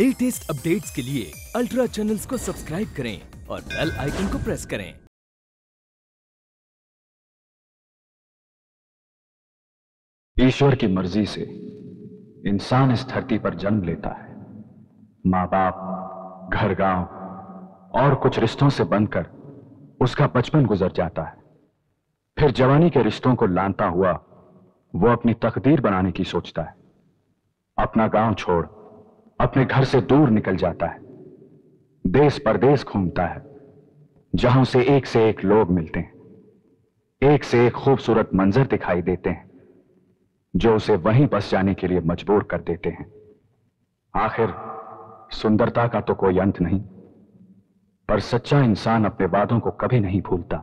Latest updates के लिए ultra channels को सब्सक्राइब करें और बेल आइकन को प्रेस करें। ईश्वर की मर्ज़ी से इंसान इस धरती पर जन्म लेता है। माँ बाप घर गाँव और कुछ रिश्तों से बनकर उसका बचपन गुजर जाता है। फिर जवानी के रिश्तों को लानता हुआ वो अपनी तकदीर बनाने की सोचता है। अपना गाँव छोड़ अपने घर से दूर निकल जाता है। देश परदेश घूमता है, जहाँ उसे एक से एक लोग मिलते हैं। एक से एक खूबसूरत मंजर दिखाई देते हैं, जो उसे वहीं बस जाने के लिए मजबूर कर देते हैं। आखिर, सुंदरता का तो कोई अंत नहीं, पर सच्चा इंसान अपने वादों को कभी नहीं भूलता।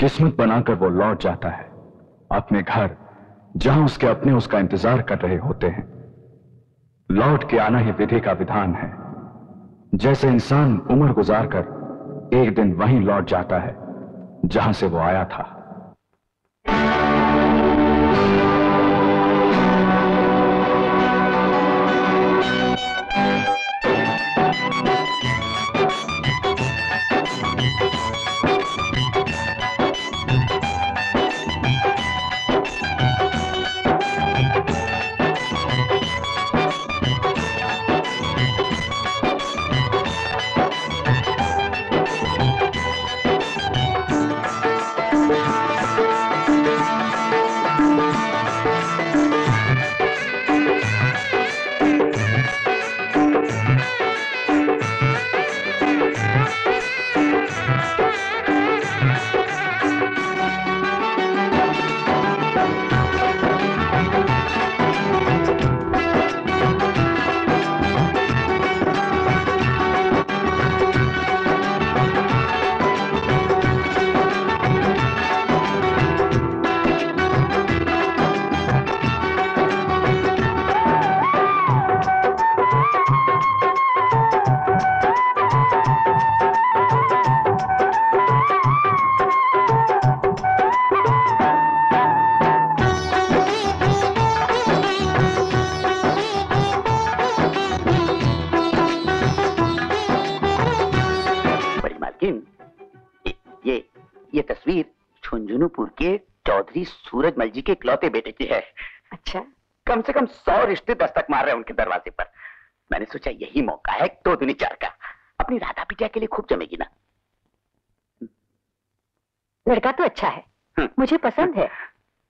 किस्मत बनाकर वो लौट जाता है, अपने घर, जहाँ उसके अपने उसका इंतज़ार कर रहे होते हैं। लौट के आना ही विधि का विधान है। जैसे इंसान उम्र गुजार कर एक दिन वहीं लौट जाता है, जहाँ से वो आया था। जी के इकलौते बेटे की है। अच्छा। कम से कम सौ रिश्ते दस्तक मार रहे हैं उनके दरवाजे पर। मैंने सोचा यही मौका है दो दुनी चार का। अपनी राधा बिटिया के लिए खूब जमेगी ना। लड़का तो अच्छा है। हम्म। मुझे पसंद है।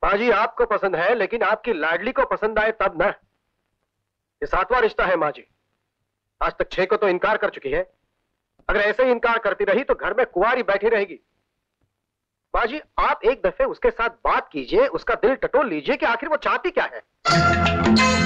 बाजी आपको पसंद है लेकिन आपकी लाडली को पसंद आए तब ना। ये सातवां रिश्ता है माँ जी आज तक छह को तो इनकार कर चुकी है। अगर ऐसे ही इनकार करती रही तो घर में कुंवारी बैठी रहेगी। बाजी, आप एक दफे उसके साथ बात कीजिए, उसका दिल टटोल लीजिए कि आखिर वो चाहती क्या है?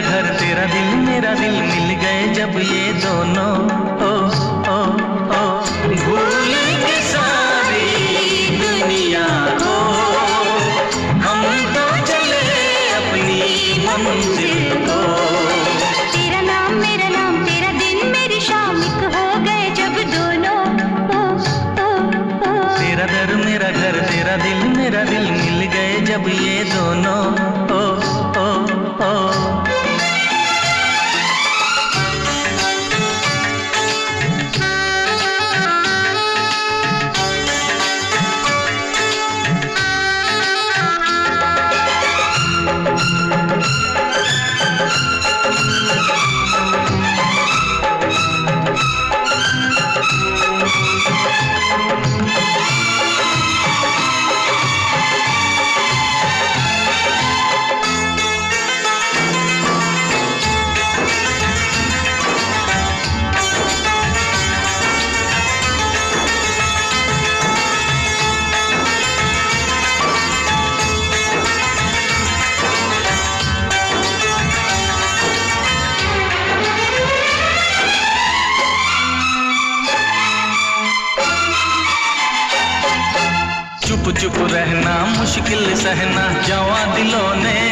घर तेरा दिल मेरा दिल मिल गए जब ये दोनों। चुप रहना मुश्किल सहना जवा दिलों ने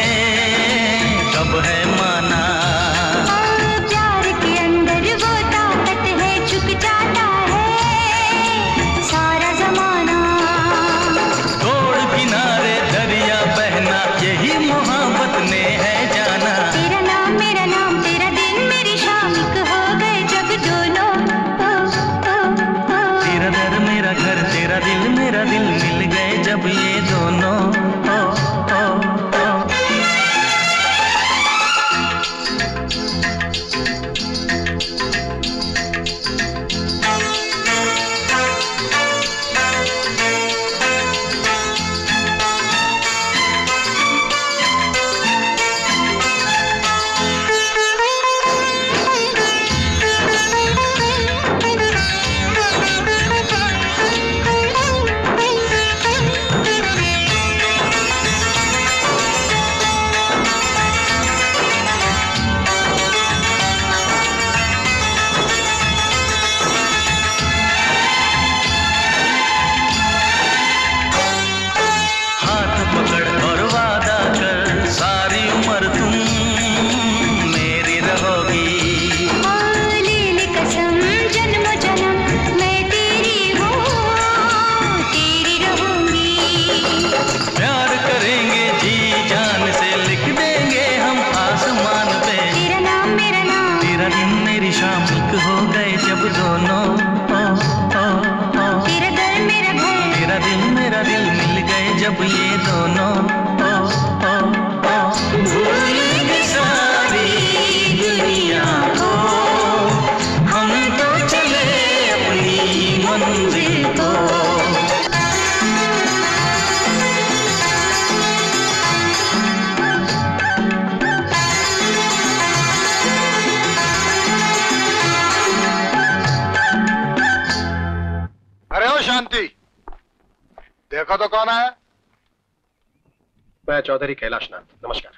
चौधरी कैलाश नाथ। नमस्कार।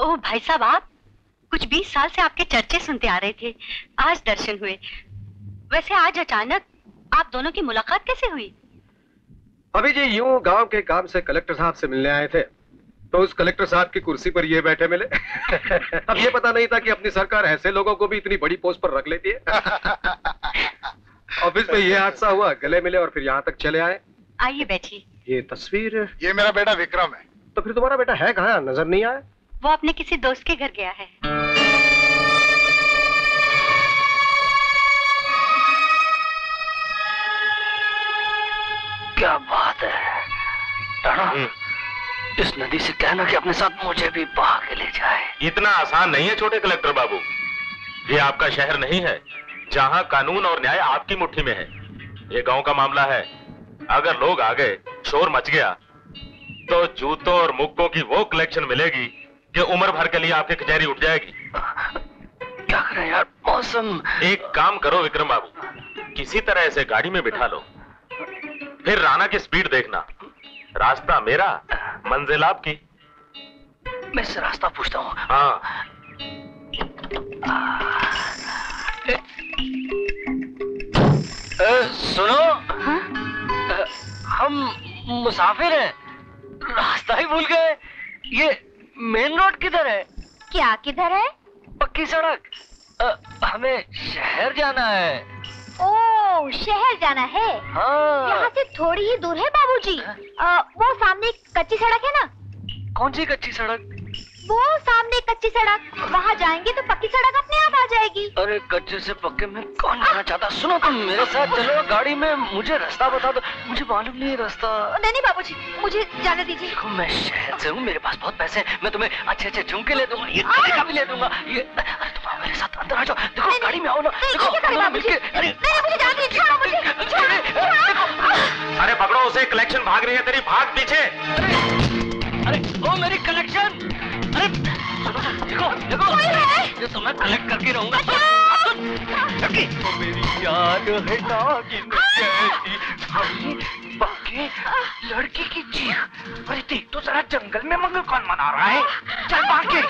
ओ भाई साहब आप कुछ बीस साल से आपके चर्चे सुनते आ रहे थे आज दर्शन हुए। वैसे आज अचानक आप दोनों की मुलाकात कैसे हुई? अभी जी यूँ गाँव के काम से कलेक्टर साहब से मिलने आए थे तो उस कलेक्टर साहब की कुर्सी पर ये बैठे मिले। अब ये पता नहीं था कि अपनी सरकार ऐसे लोगों को भी इतनी बड़ी पोस्ट पर रख लेती है। ऑफ़िस में ये हादसा हुआ गले मिले और फिर यहाँ तक चले आए। आइए बैठिए। ये तस्वीर? ये मेरा बेटा विक्रम है। तो फिर तुम्हारा बेटा है कहाँ? नज़र नहीं आया? वो अपने किसी दोस्त के घर गया है। क्या बात है? राणा इस नदी से कहना कि अपने साथ मुझे भी बहा के ले जाए। इतना आसान नहीं है छोटे कलेक्टर बाबू। ये आपका शहर नहीं है जहाँ कानून और न्याय आपकी मुट्ठी में है। ये गाँव का मामला है। अगर लोग आ गए शोर मच गया तो जूतों और मुक्कों की वो कलेक्शन मिलेगी कि उम्र भर के लिए आपकी कचहरी उठ जाएगी। क्या करें यार? मौसम। एक काम करो विक्रम बाबू किसी तरह ऐसे गाड़ी में बिठा लो। फिर राणा की स्पीड देखना। रास्ता मेरा मंजिल आपकी। मैं इससे रास्ता पूछता हूँ। हाँ। सुनो। अ, हम मुसाफिर हैं। रास्ता ही भूल गए। ये मेन रोड किधर है? क्या किधर है? पक्की सड़क। आ, हमें शहर जाना है। ओ शहर जाना है? हाँ। यहाँ से थोड़ी ही दूर है बाबूजी। अ, वो सामने कच्ची सड़क है ना? कौन सी कच्ची सड़क? वो सामने कच्ची सड़क वहाँ जाएँगे तो पक्की सड़क अपने आप आ जाएगी अरे कच्चे से पक्के में कौन जाना चाहता सुनो तुम मेरे साथ चलो गाड़ी में मुझे रास्ता बता दो मुझे मालूम नहीं है रास्ता नहीं नहीं बाबूजी मुझे जाने दीजिए देखो मैं शहर से हूँ मेरे पास बहुत पैसे हैं मैं तुम्हें अच्छे अच्छे झुमके ले दूँगा ये का भी ले दूँगा ये अरे तुम आओ मेरे साथ अंदर आ जाओ देखो गाड़ी में आओ ना। अरे पकड़ो उसे कलेक्शन भाग रही है तेरी भाग पीछे अरे ओ मेरी कलेक्शन अरे देखो देखो ये तो मैं कलेक्ट करके रहूँगा लड़की तो मेरी जान है नागिन जैसी भाई बाकी लड़की की चीख अरे देख तो जरा जंगल में मंगल कौन मना रहा है चल भाग के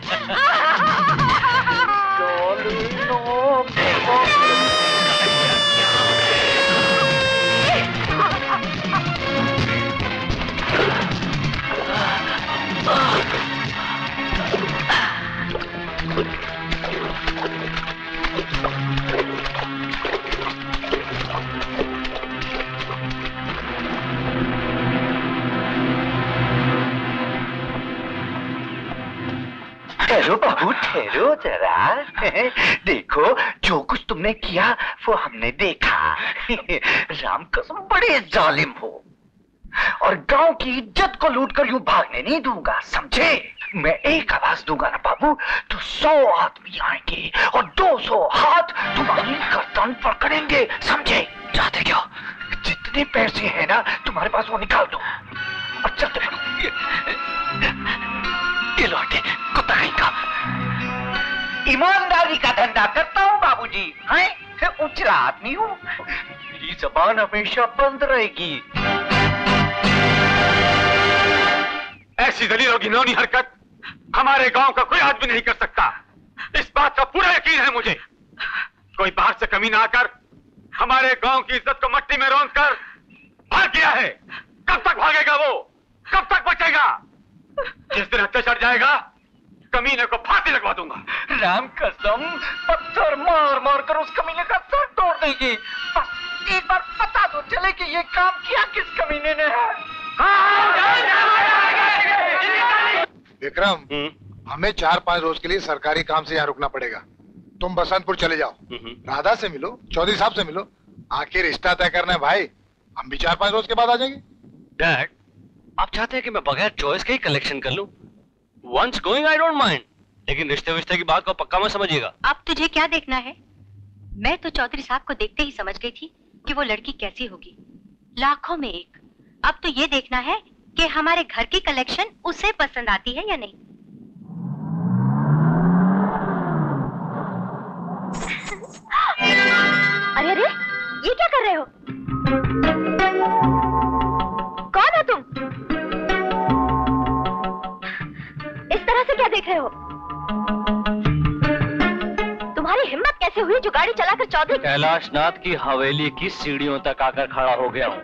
Dolly, no, no, no. ठहरो बाबू ठहरो जरा। देखो, जो कुछ तुमने किया, वो हमने देखा। राम कसम, बड़े जालिम हो। और गाँव की इज़्ज़त को लूट कर यूँ भागने नहीं दूँगा, समझे? मैं एक आवाज़ दूँगा ना, बाबू तो सौ आदमी आएँगे और दो सौ हाथ तुम्हारी गर्दन पकड़ेंगे समझे? चाहते क्या जितने पैसे हैं ना, तुम्हारे पास वो निकाल दो। और चलते ये- ये लौटे ईमानदारी का धंधा करता हूँ, बाबूजी। हैं? उचरा आदमी हूँ। मेरी जबान हमेशा बंद रहेगी। ऐसी दलील और घिनौनी हरकत हमारे गाँव का कोई आदमी नहीं कर सकता। इस बात का पूरा यकीन है मुझे। कोई बाहर से कमी ना आकर हमारे गाँव की इज़्ज़त को मट्टी में रौंद कर भाग गया है। कब तक भागेगा वो? कब तक बचेगा? जिस दिन हत्या चढ़ जाएगा कमीने को फांसी लगवा दूँगा। राम कसम पत्थर मार मार कर उस कमीने का सर तोड़ देगी। बस एक बार पता तो चले कि ये काम किया किस कमीने ने। है विक्रम हमें चार पाँच रोज के लिए सरकारी काम से यहाँ रुकना पड़ेगा। तुम बसंतपुर चले जाओ। राधा से मिलो चौधरी साहब से मिलो। आखिर रिश्ता तय करना है भाई। हम भी चार पाँच रोज के बाद आ जाएँगे। डैड आप चाहते हैं कि मैं बगैर चॉइस के ही कलेक्शन कर लूँ? Once going I don't mind लेकिन रिश्ते विश्ते की बात को पक्का मत समझिएगा। अब तुझे क्या देखना है? मैं तो चौधरी साहब को देखते ही समझ गई थी कि वो लड़की कैसी होगी। लाखों में एक। अब तो ये देखना है कि हमारे घर की कलेक्शन उसे पसंद आती है या नहीं। अरे अरे, ये क्या कर रहे हो? देख रहे हो? तुम्हारी हिम्मत कैसे हुई जो गाड़ी चलाकर चौधरी कैलाश नाथ की हवेली की सीढ़ियों तक आकर खड़ा हो गया हूँ।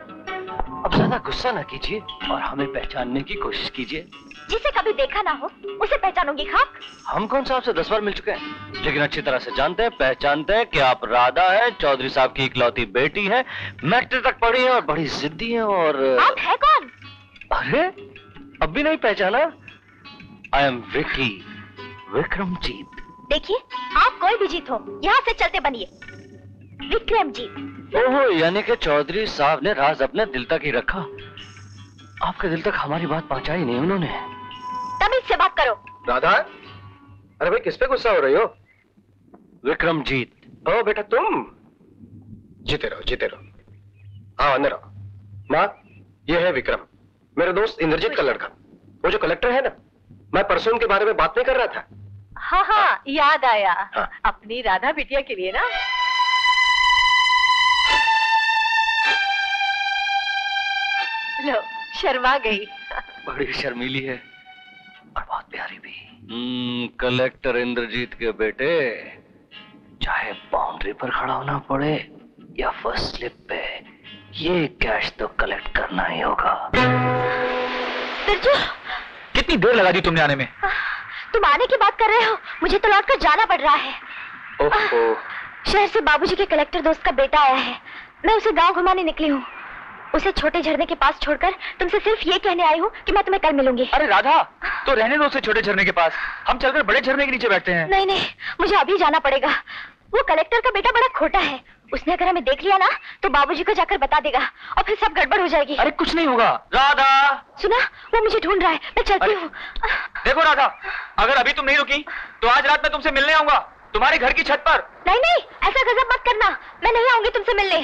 अब ज़्यादा गुस्सा ना कीजिए और हमें पहचानने की कोशिश कीजिए। जिसे कभी देखा ना हो उसे पहचानूँगी खाक। हम कौन साहब आपसे दस बार मिल चुके हैं? लेकिन अच्छी तरह से जानते हैं पहचानते हैं कि आप राधा है चौधरी साहब की इकलौती बेटी है मैट्रिक तक पढ़ी है और बड़ी जिद्दी है और आप है कौन? अरे अब भी नहीं पहचाना? आई एम विकी विक्रमजीत देखिए आप कोई भी जीत हो यहाँ से चलते बनिए। विक्रम जीत ओहो यानी कि चौधरी साहब ने राज अपने दिल तक ही रखा। आपके दिल तक हमारी बात पहुँचाई नहीं उन्होंने। तमीज से बात करो। राधा अरे भाई किस पे गुस्सा हो रही हो? विक्रमजीत। ओ बेटा तुम। जीते रहो जीते रहो। हाँ अंदर आओ। माँ ये है विक्रम मेरे दोस्त इंद्रजीत का लड़का। वो जो कलेक्टर है ना मैं परसों उनके बारे में बात नहीं कर रहा था। हाँ हाँ याद आया। अपनी राधा बिटिया के लिए ना। लो शर्मा गई। बड़ी शर्मीली है और बहुत प्यारी भी। हम्म, कलेक्टर इंद्रजीत के बेटे चाहे बाउंड्री पर खड़ा होना पड़े या फ़र्स्ट स्लिप पे ये कैश तो कलेक्ट करना ही होगा। कितनी देर लगा दी तुमने आने में? तुम आने की बात कर रहे हो? मुझे तो लौट कर जाना पड़ रहा है। ओहो। शहर से बाबूजी के कलेक्टर दोस्त का बेटा आया है। मैं उसे गाँव घुमाने निकली हूँ। उसे छोटे झरने के पास छोड़कर तुमसे सिर्फ़ ये कहने आई हूँ कि मैं तुम्हें कल मिलूँगी। अरे राधा तो रहने दो उसे छोटे झरने के पास। हम चलकर बड़े झरने के नीचे बैठते हैं। नहीं नहीं मुझे अभी जाना पड़ेगा। वो कलेक्टर का बेटा बड़ा खोटा है। उसने अगर हमें देख लिया ना तो बाबूजी को जाकर बता देगा और फिर सब गड़बड़ हो जाएगी। अरे कुछ नहीं होगा। राधा! सुना वो मुझे ढूंढ रहा है मैं चलती हूँ। देखो राधा अगर अभी तुम नहीं रुकी तो आज रात मैं तुमसे मिलने आऊँगा तुम्हारे घर की छत पर। नहीं नहीं ऐसा गजब मत करना मैं नहीं आऊँगी तुमसे मिलने।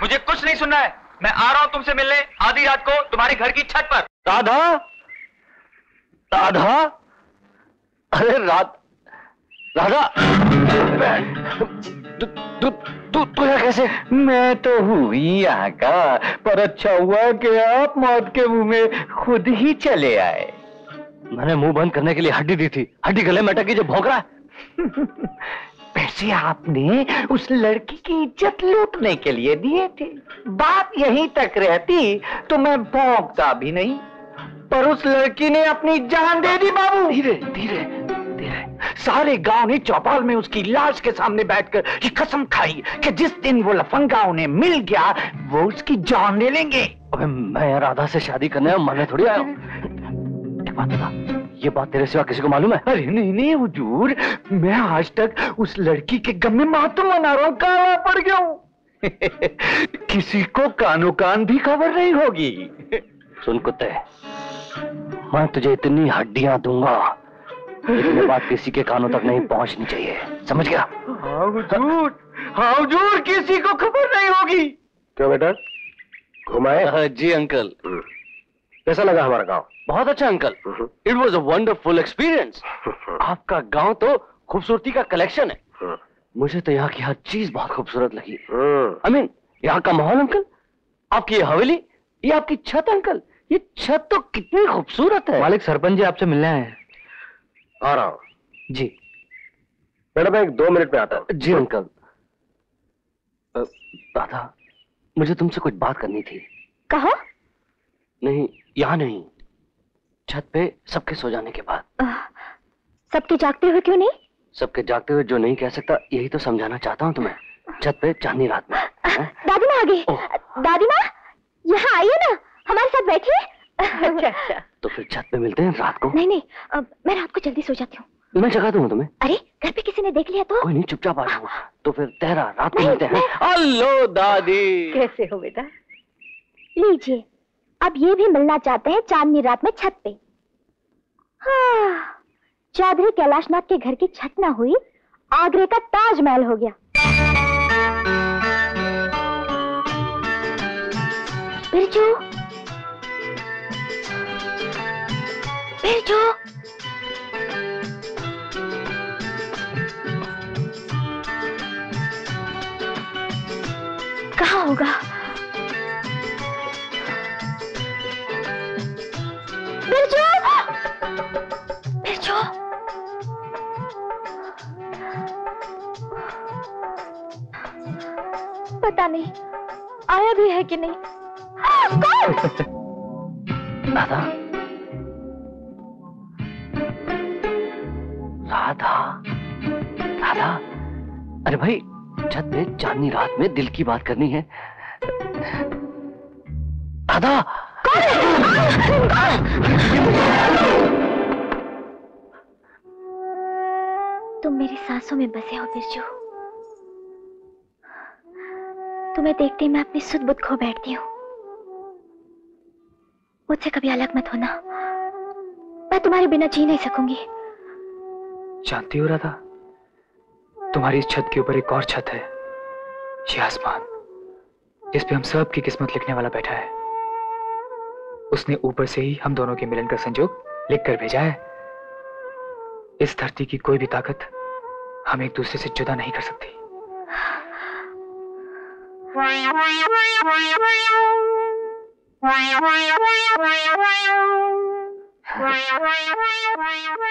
मुझे कुछ नहीं सुनना है मैं आ रहा हूँ तुमसे मिलने आधी रात को तुम्हारे घर की छत पर। राधा! राधा! अरे रात राधा! तू तू तू तू यहाँ कैसे? मैं तो हूँ यहाँ का पर अच्छा हुआ कि आप मौत के मुँह में खुद ही चले आए। मैंने मुँह बंद करने के लिए हड्डी दी थी। हड्डी गले में अटक जो भौंक रहा पैसे आपने उस लड़की की इज़्ज़त लूटने के लिए दिए थे। बात यहीं तक रहती तो मैं भौंकता भी नहीं पर उस लड़की ने अपनी जान दे दी बाबू। धीरे धीरे। धीरे सारे गाँव ने चौपाल में उसकी लाश के सामने बैठकर ये कसम खाई कि जिस दिन वो लफंगा उन्हें मिल गया वो उसकी जान ले लेंगे। अबे मैं राधा से शादी करने मन थोड़ी आया एक बात बता ये बात तेरे सिवा किसी को मालूम है? अरे नहीं नहीं हुजूर मैं आज तक उस लड़की के गम में मातम मना रहा हूँ काला पड़ गया हूँ। किसी को कानो कान भी खबर नहीं होगी। सुन कुत्ते मैं तुझे इतनी हड्डियाँ दूँगा लेकिन ये बात किसी के कानों तक नहीं पहुंचनी चाहिए। समझ गया? हाँ हुजूर। हाँ हुजूर किसी को खबर नहीं होगी। क्यों बेटा? घुमाए? जी अंकल। कैसा लगा हमारा गाँव? बहुत अच्छा uncle. It was a wonderful experience आपका गाँव तो खूबसूरती का कलेक्शन है। मुझे तो यहाँ की हर चीज़ बहुत खूबसूरत लगी। आई मीन यहाँ का माहौल अंकल? आपकी ये हवेली ये आपकी छत अंकल? ये छत तो कितनी खूबसूरत है। मालिक सरपंच जी आपसे मिलने आए हैं। आ रहा हूँ। जी। मैडम मैं एक दो मिनट में आता हूँ। जी अंकल। दादा मुझे तुमसे कुछ बात करनी थी। कहा? नहीं यहाँ नहीं। छत पे सबके सो जाने के बाद। सबके जागते हुए क्यों नहीं? सबके जागते हुए जो नहीं कह सकता यही तो समझाना चाहता हूँ तुम्हें। छत पे चांदनी रात में दादी माँ आ गई। दादी माँ यहाँ आइए ना। हमारे साथ बैठिए। अच्छा अच्छा। तो फिर छत पे मिलते हैं रात को? नहीं नहीं अब मैं रात को जल्दी सो जाती हूँ। मैं जगा दूँगा तुम्हें। अरे घर पे किसी ने देख लिया तो? कोई नहीं चुपचाप आ जाऊँगा। तो फिर तेरा रात को मिलते हैं। हेलो दादी। कैसे हो बेटा? लीजिए अब ये भी मिलना चाहते हैं चांदनी रात में छत पे। हाँ, चौधरी कैलाशनाथ के घर की छत ना हुई आगरे का ताजमहल हो गया। बिरजू बिरजू कहाँ होगा? बिरजू बिरजू पता नहीं आया भी है कि नहीं? कौन? राधा अरे भाई छत में चांदनी रात में दिल की बात करनी है। राधा तुम मेरी सांसों में बसे हो बिरजू। तुम्हें देखते ही मैं अपनी सुध बुद्ध खो बैठती हूँ। मुझसे कभी अलग मत होना। मैं तुम्हारे बिना जी नहीं सकूँगी। जानती हो राधा? तुम्हारी इस छत के ऊपर एक और छत है। ये आसमान। जिस पे हम सब की किस्मत लिखने वाला बैठा है। उसने ऊपर से ही हम दोनों के मिलन का संजोग लिख कर भेजा है। इस धरती की कोई भी ताकत हम एक दूसरे से जुदा नहीं कर सकती।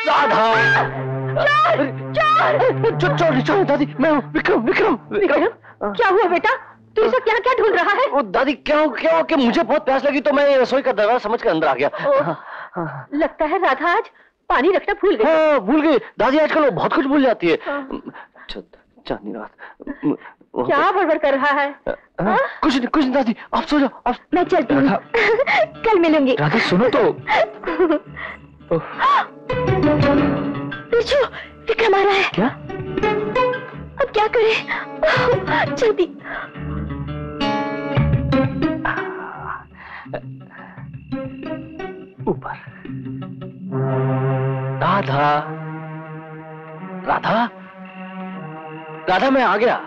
राधा! दादी मैं हूँ विक्रम विक्रम विक्रम। क्या हुआ बेटा? तू इसे क्या क्या ढूंढ रहा है? वो दादी क्या हो क्या हो कि मुझे बहुत प्यास लगी तो मैं रसोई का दरवाज़ा समझ कर अंदर आ गया। लगता है राधा आज पानी रखना भूल गई। हाँ भूल गई। दादी आजकल वो बहुत कुछ भूल जाती है। चांदनी रात क्या बड़बड़ कर रहा है? हाँ, कुछ नहीं कुछ नहीं दादी आप सो जाओ आप मैं चलती हूँ। कल मिलूँगी। राधा सुनो तो। विक्रम आ रहा है। क्या? अब क्या करें? जल्दी। ऊपर। राधा। राधा? राधा मैं आ गया।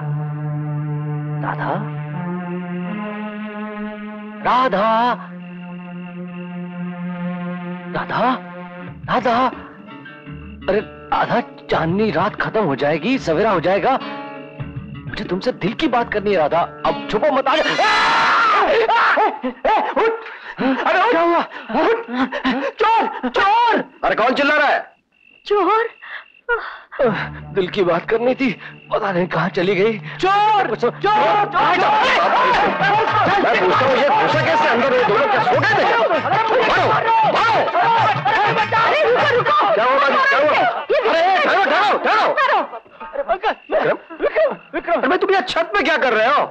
राधा? राधा? राधा? राधा? अरे राधा चांदनी रात खत्म हो जाएगी सवेरा हो जाएगा। मुझे तुमसे दिल की बात करनी है राधा। अब छुपो मत आ! अरे क्या हुआ? चोर चोर। अरे कौन चिल्ला रहा है? चोर? दिल की बात करनी थी पता नहीं कहाँ चली गई चोर चोर चोर मैं पूछता हूँ ये घुसा कैसे अंदर ये दोनों क्या सो गए थे क्या? भागो भागो क्या हुआ क्या हुआ अरे ठहरो ठहरो ठहरो विक्रम विक्रम अरे तुम यहाँ छत पे क्या कर रहे हो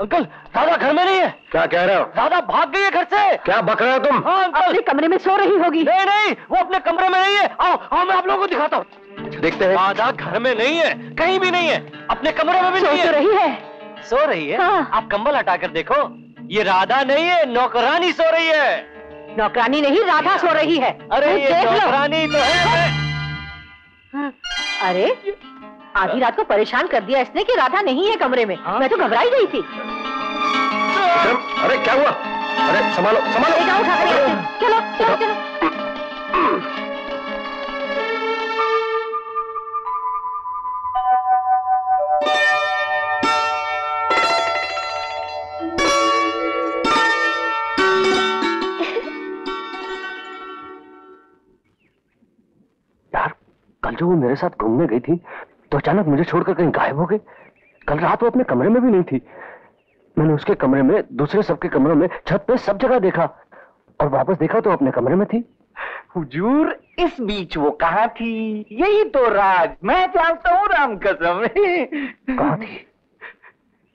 अंकल दादा घर में नहीं है क्या कह रहे हो दादा भाग गई है घर से क्या बक रहे हो तुम हाँ अंकल अपने कमरे में सो रही होगी नहीं नहीं वो अपने कमरे में नहीं है आओ आओ मैं आप लोगों को दिखाता हूँ देखते हैं। राधा घर में नहीं है कहीं भी नहीं है अपने कमरे में भी सो नहीं है। तो रही है। सो रही है? हाँ। आप कंबल हटाकर देखो ये राधा नहीं है नौकरानी सो रही है। नौकरानी नहीं राधा सो रही है। अरे ये नौकरानी तो है। अरे आधी रात को परेशान कर दिया इसने कि राधा नहीं है कमरे में। मैं तो घबराई गई थी। अरे क्या हुआ? अरे संभालो संभालो। चलो चलो चलो। कल जो वो मेरे साथ घूमने गई थी तो अचानक मुझे छोड़कर कहीं गायब हो गई। कल रात वो अपने कमरे में भी नहीं थी। मैंने उसके कमरे में दूसरे सबके कमरों में छत पे सब जगह देखा। और वापस देखा तो अपने कमरे में थी। हुजूर इस बीच वो कहाँ थी? यही तो राज। मैं जानता हूँ राम कसम। कहाँ थी?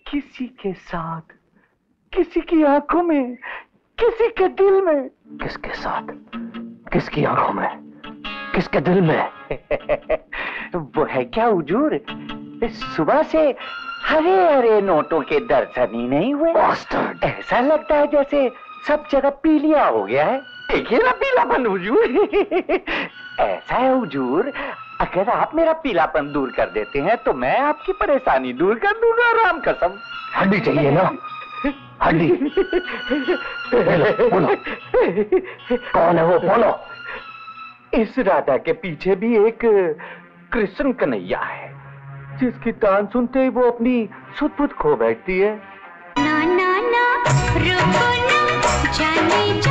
किसी के साथ किसी की आँखों में किसी के दिल में। किसके साथ? किसकी आँखों में? किसके दिल में? वो है क्या हुजूर? सुबह से हरे हरे नोटों के दर्शन ही नहीं हुए। ऐसा लगता है जैसे सब जगह पीलिया हो गया है। देखिए ना पीलापन हुजूर। ऐसा है हुजूर अगर आप मेरा पीलापन दूर कर देते हैं तो मैं आपकी परेशानी दूर कर दूँगा राम कसम। हड्डी चाहिए ना? हड्डी। बोलो। कौन है वो? बोलो। इस राधा के पीछे भी एक कृष्ण कन्हैया है, जिसकी तान सुनते ही वो अपनी सुध खो बैठती है। ना ना ना, रुको ना, जाने जा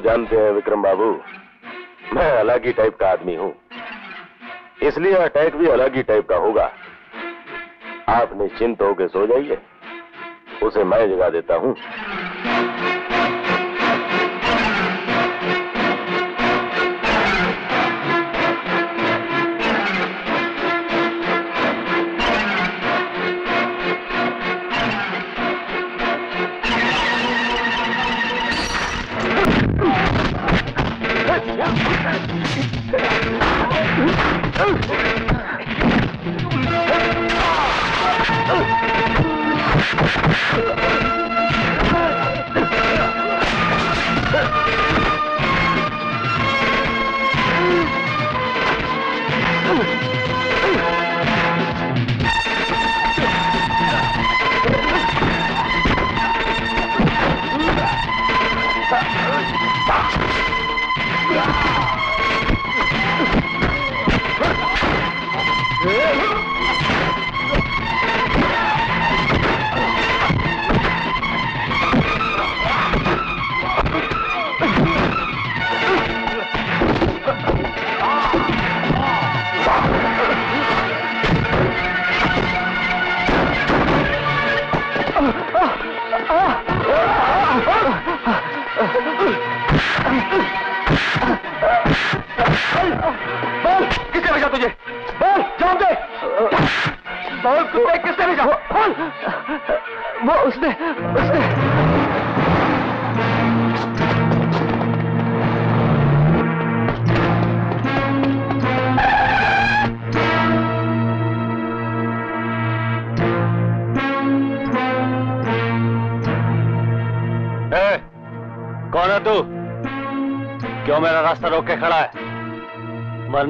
जानते हैं विक्रम बाबू। मैं अलग ही टाइप का आदमी हूँ। इसलिए अटैक भी अलग ही टाइप का होगा। आप निश्चिंत होकर सो जाइए। उसे मैं जगा देता हूँ।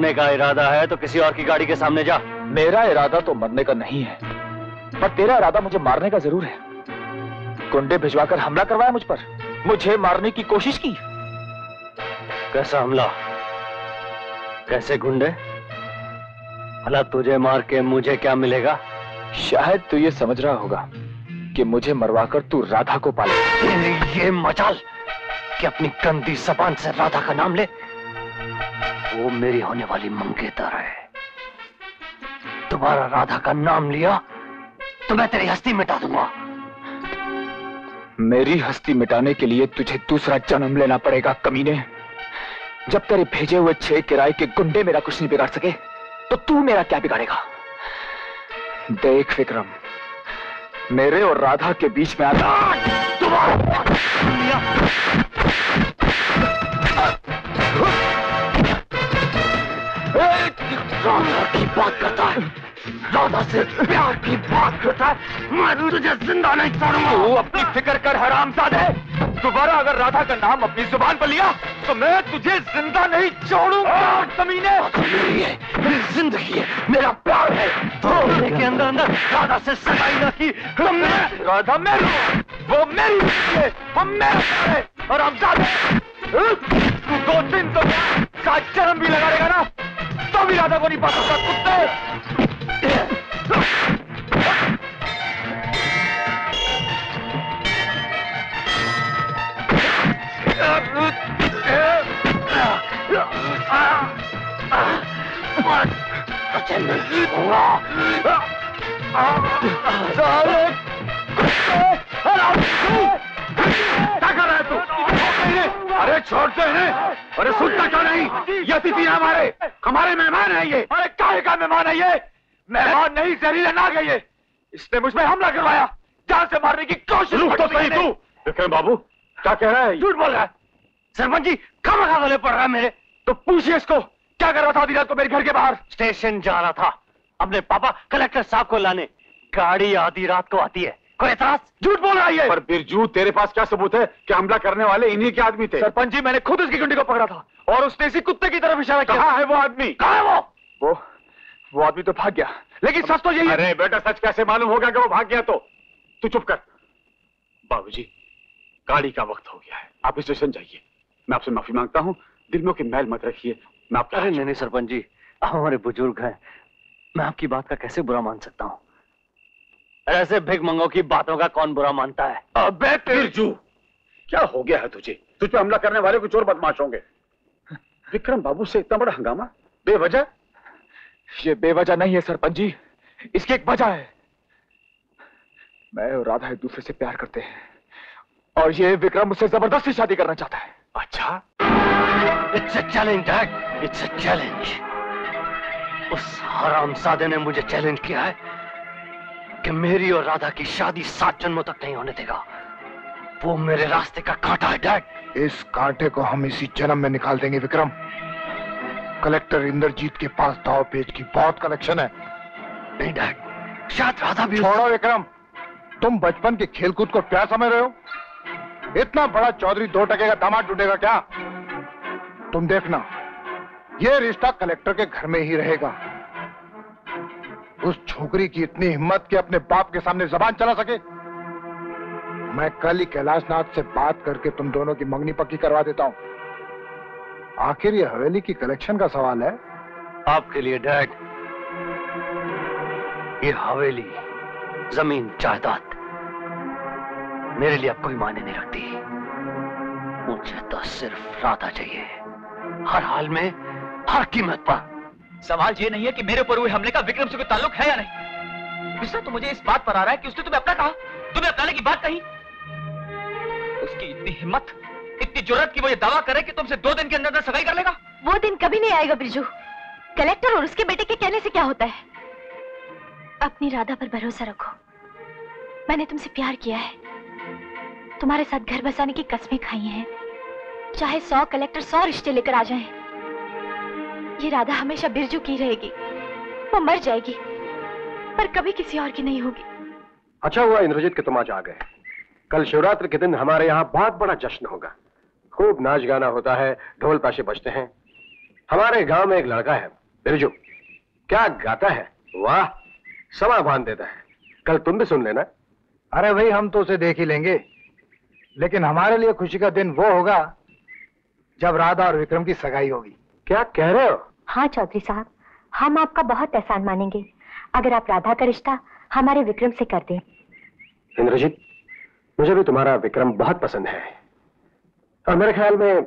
मरने का इरादा है तो किसी और की गाड़ी के सामने जा। मेरा इरादा तो मरने का नहीं है पर तेरा इरादा मुझे मारने का ज़रूर है। गुंडे भिजवाकर हमला करवाया मुझ पर। मुझे मारने की कोशिश की। कैसा हमला? कैसे गुंडे? भला तुझे मार के मुझे क्या मिलेगा? शायद तू ये समझ रहा होगा कि मुझे मरवाकर तू राधा को पाले। ये मजाल कि अपनी गंदी जबान से राधा का नाम ले। वो मेरी होने वाली मंगेतर है। दोबारा राधा का नाम लिया तो मैं तेरी हस्ती मिटा दूँगा। मेरी हस्ती मिटाने के लिए तुझे दूसरा जन्म लेना पड़ेगा कमीने। जब तेरे भेजे हुए छह किराए के गुंडे मेरा कुछ नहीं बिगाड़ सके तो तू मेरा क्या बिगाड़ेगा? देख विक्रम मेरे और राधा के बीच में आता राधा की बात करता है राधा से प्यार की बात करता है मैं तुझे ज़िंदा नहीं छोड़ूँगा। तू अपनी फ़िक्र कर हराम है दोबारा अगर राधा का नाम अपनी ज़ुबान पर लिया तो मैं तुझे ज़िंदा नहीं छोड़ूँगा मेरी ज़िंदगी है मेरा प्यार है तो के अंदर अंदर राधा से सगाई न की तुमने राधा मेरी वो मेरी है, वो मेरा और हम तू दो दिन तो जन्म भी लगा लेगा ना। तो भी राधा को नहीं पा सकता कुत्ते साले क्या कर रहा है तू? अरे छोड़ते हैं अरे सुनता क्यों नहीं? ये अतिथि है हमारे। हमारे मेहमान है ये। अरे काहे का मेहमान है ये? मेहमान नहीं जहरीला नाग है इसने मुझ पे हमला करवाया। जान से मारने की कोशिश रुक तो सही तू। विक्रम बाबू। क्या कह रहा है झूठ बोल रहा है। सरपंच जी कम खा गले पड़ रहा है मेरे? तो पूछिए इसको। क्या कर रहा था आधी को मेरे घर के बाहर? स्टेशन जा रहा था। अपने पापा कलेक्टर साहब को लाने। गाड़ी आधी रात को आती है। कोई एतराज़ झूठ बोल रहा है पर बिरजू तेरे पास क्या सबूत है कि हमला करने वाले इन्हीं के आदमी थे? सरपंच जी मैंने खुद उसकी गुंडी को पकड़ा था और उसने इसी कुत्ते की तरफ़ इशारा किया। कहाँ है वो आदमी? कहाँ है वो? वो वो आदमी तो भाग गया। लेकिन सच तो यही है। अरे बेटा सच कैसे मालूम होगा कि वो भाग गया तो? तू चुप कर। बाबूजी गाड़ी का वक्त हो गया है। आप स्टेशन जाइए। मैं आपसे माफ़ी माँगता हूँ। दिल में की मैल मत रखिए। मैं आपका अरे नहीं नहीं सरपंच जी आप हमारे बुज़ुर्ग हैं। मैं आपकी बात का कैसे बुरा मान सकता हूँ? ऐसे भिग मंगों की बातों का कौन बुरा मानता है? अबे बिरजू क्या हो गया है तुझे? तुझ पे हमला करने वाले कुछ और बदमाश होंगे। विक्रम बाबू से इतना बड़ा हंगामा? बेवजह? ये बेवजह नहीं है सरपंच। जी इसकी एक वजह है। मैं और राधा एक दूसरे से प्यार करते हैं। और ये विक्रम मुझसे ज़बरदस्ती शादी करना चाहता है। अच्छा। It's a challenge dad it's a challenge उस हरामजादे ने मुझे चैलेंज किया है। कि मेरी और राधा की शादी सात जन्मों तक नहीं होने देगा। वो मेरे रास्ते का कांटा है डैड। इस कांटे को हम इसी जन्म में निकाल देंगे विक्रम। कलेक्टर इंद्रजीत के पास दाव पेज की बहुत कलेक्शन है। नहीं डैड। शायद राधा भी छोड़ो विक्रम। तुम बचपन के खेलकूद को क्या समझ रहे हो? इतना बड़ा चौधरी दो टके का दामाद ढूंढेगा क्या? तुम देखना ये रिश्ता कलेक्टर के घर में ही रहेगा। उस छोकरी की इतनी हिम्मत कि अपने बाप के सामने जबान चला सके। मैं कल ही कैलाशनाथ से बात करके तुम दोनों की मंगनी पक्की करवा देता हूँ। आखिर ये हवेली की कलेक्शन का सवाल है? आपके लिए, डैड। ये हवेली, ज़मीन, जायदाद, मेरे लिए अब कोई मायने नहीं रखती। मुझे तो सिर्फ़ राधा चाहिए। हर हाल में हर कीमत पर। सवाल ये नहीं है कि मेरे ऊपर हुए हमले का विक्रम से कोई ताल्लुक है या नहीं। मिश्रा तो मुझे इस बात पर आ रहा है कि उसने तुम्हें अपना कहा तुम्हें अपनाने की बात कही। उसकी इतनी हिम्मत इतनी ज़रूरत कि वो ये दावा करे कि तुमसे दो दिन के अंदर अंदर सगाई कर लेगा। वो दिन कभी नहीं आएगा बिरजू। कलेक्टर और उसके बेटे के कहने से क्या होता है? अपनी राधा पर भरोसा रखो। मैंने तुमसे प्यार किया है। तुम्हारे साथ घर बसाने की कस्में खाई हैं। चाहे सौ कलेक्टर सौ रिश्ते लेकर आ जाएँ, ये राधा हमेशा बिरजू की रहेगी। वो मर जाएगी पर कभी किसी और की नहीं होगी। अच्छा हुआ इंद्रजीत के तुम आज आ गए। कल शिवरात्रि के दिन हमारे यहाँ बहुत बड़ा जश्न होगा। खूब नाच गाना होता है ढोल पाशे बजते हैं। हमारे गाँव में एक लड़का है बिरजू। क्या गाता है? वाह समा बाँध देता है। कल तुम भी सुन लेना। अरे भाई हम तो उसे देख ही लेंगे। लेकिन हमारे लिए खुशी का दिन वो होगा जब राधा और विक्रम की सगाई होगी। क्या कह रहे हो? हाँ चौधरी साहब हम आपका बहुत एहसान मानेंगे। अगर आप राधा का रिश्ता हमारे विक्रम से कर दें। इंद्रजीत मुझे भी तुम्हारा विक्रम बहुत पसंद है। और मेरे ख्याल में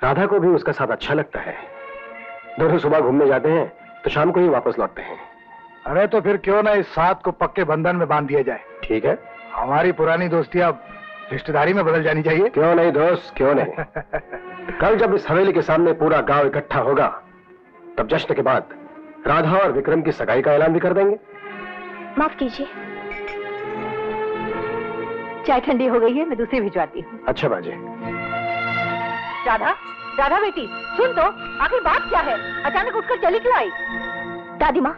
राधा को भी उसका साथ अच्छा लगता है। दोनों सुबह घूमने जाते हैं तो शाम को ही वापस लौटते हैं। अरे तो फिर क्यों ना इस साथ को पक्के बंधन में बाँध दिया जाए। ठीक है। हमारी पुरानी दोस्ती अब रिश्तेदारी में बदल जानी चाहिए। क्यों नहीं दोस्त क्यों नहीं? कल जब इस हवेली के सामने पूरा गाँव इकट्ठा होगा तब जश्न के बाद राधा और विक्रम की सगाई का ऐलान भी कर देंगे। माफ़ कीजिए। चाय ठंडी हो गई है मैं दूसरी भिजवाती हूँ। अच्छा बाजी। राधा राधा बेटी सुन तो आखिर बात क्या है? अचानक उठकर चली क्यों आई? दादी माँ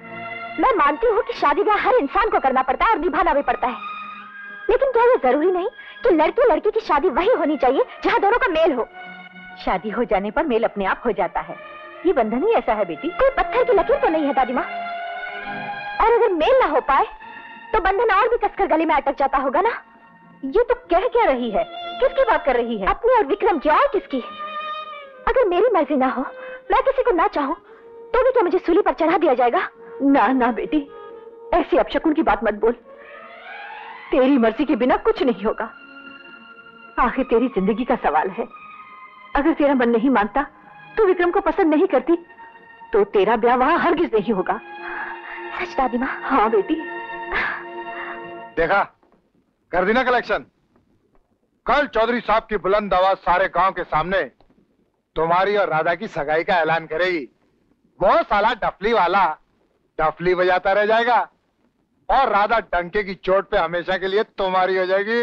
मैं मानती हूँ कि शादी ब्याह हर इंसान को करना पड़ता है और निभाना भी पड़ता है। लेकिन क्या ये ज़रूरी नहीं कि लड़के लड़की की शादी वही होनी चाहिए, जहाँ दोनों का मेल हो। शादी हो जाने पर मेल अपने आप हो जाता है। ये बंधन ही ऐसा है बेटी। कोई पत्थर की लकीर तो नहीं है दादी माँ। और अगर मेल ना हो पाए तो बंधन और भी कसकर गले में अटक जाता होगा ना? ये तो कह क्या रही है? किसकी बात कर रही है? अपनी और विक्रम की और किसकी? अगर मेरी मर्ज़ी ना हो, मैं किसी को ना चाहूँ तो भी क्या मुझे सूली पर चढ़ा दिया जाएगा? ना ना बेटी। ऐसी अपशकुन की बात मत बोल। तेरी मर्ज़ी के बिना कुछ नहीं होगा। आखिर तेरी ज़िंदगी का सवाल है। अगर तेरा मन नहीं मानता तो विक्रम को पसंद नहीं करती तो तेरा ब्याह वहाँ हरगिज नहीं होगा। सच दादी माँ? हाँ बेटी। देखा? कर देना कलेक्शन कल चौधरी साहब की बुलंद आवाज़ सारे गाँव के सामने तुम्हारी और राधा की सगाई का ऐलान करेगी। वो साला डफली वाला डफली बजाता रह जाएगा और राधा डंके की चोट पे हमेशा के लिए तुम्हारी हो जाएगी।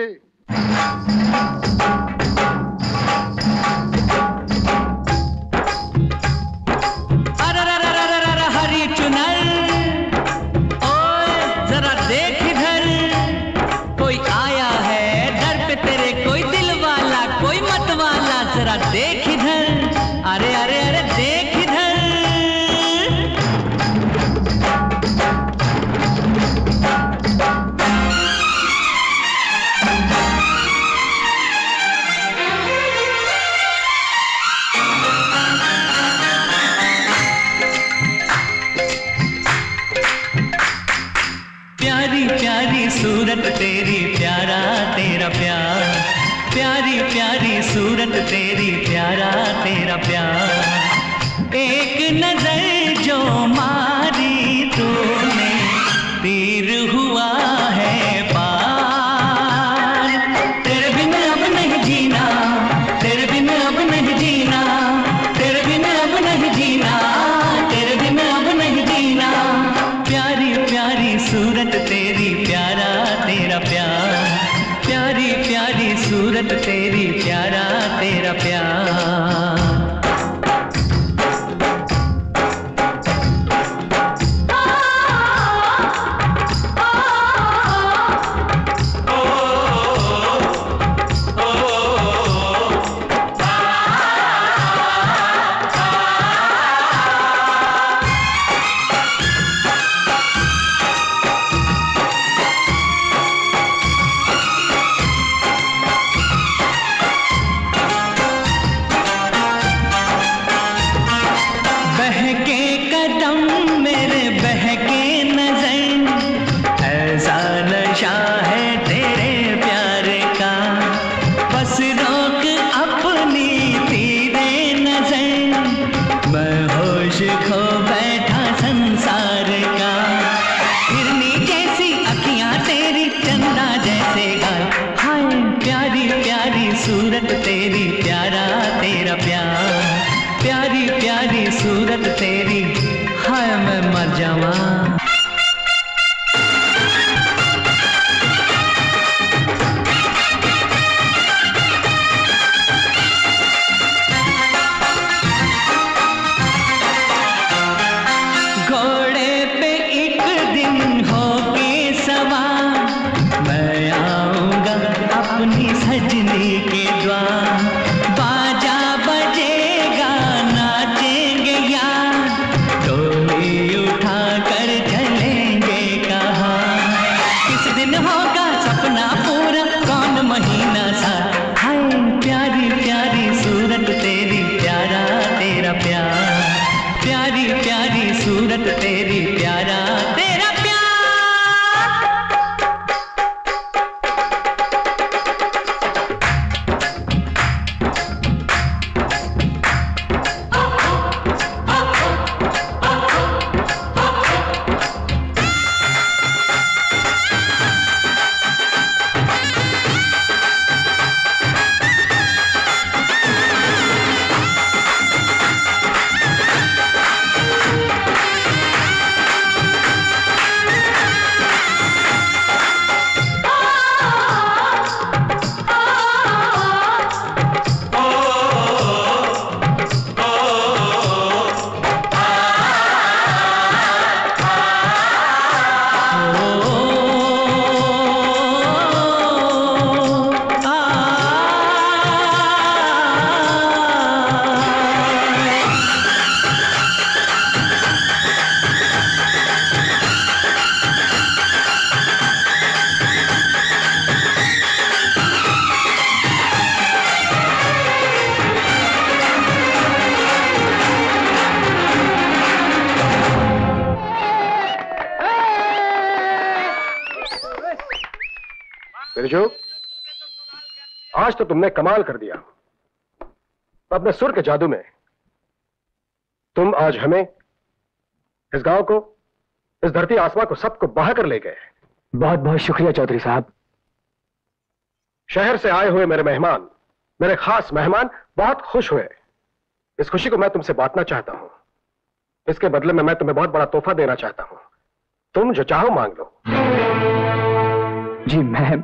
तुमने कमाल कर दिया। अपने सुर के जादू में। तुम आज हमें इस गाँव को इस धरती आसमा को सबको बाहर कर ले गए। बहुत बहुत शुक्रिया चौधरी साहब। शहर से आए हुए मेरे मेहमान मेरे खास मेहमान बहुत खुश हुए। इस खुशी को मैं तुमसे बांटना चाहता हूँ। इसके बदले में मैं तुम्हें बहुत बड़ा तोहफा देना चाहता हूँ। तुम जो चाहो मांग लो। जी मैं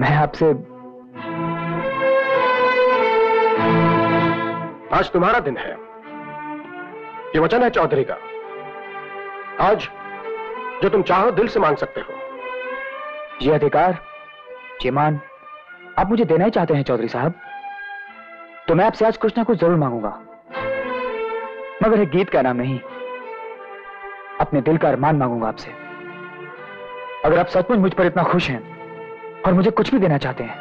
मैं आपसे आज तुम्हारा दिन है। ये वचन है चौधरी का। आज जो तुम चाहो दिल से मांग सकते हो। ये अधिकार, ये मान, आप मुझे देना ही चाहते हैं चौधरी साहब। तो मैं आपसे आज कुछ ना कुछ ज़रूर मांगूँगा। मगर एक गीत का नाम नहीं, अपने दिल का अरमान मांगूँगा आपसे। अगर आप सचमुच मुझ पर इतना खुश हैं और मुझे कुछ भी देना चाहते हैं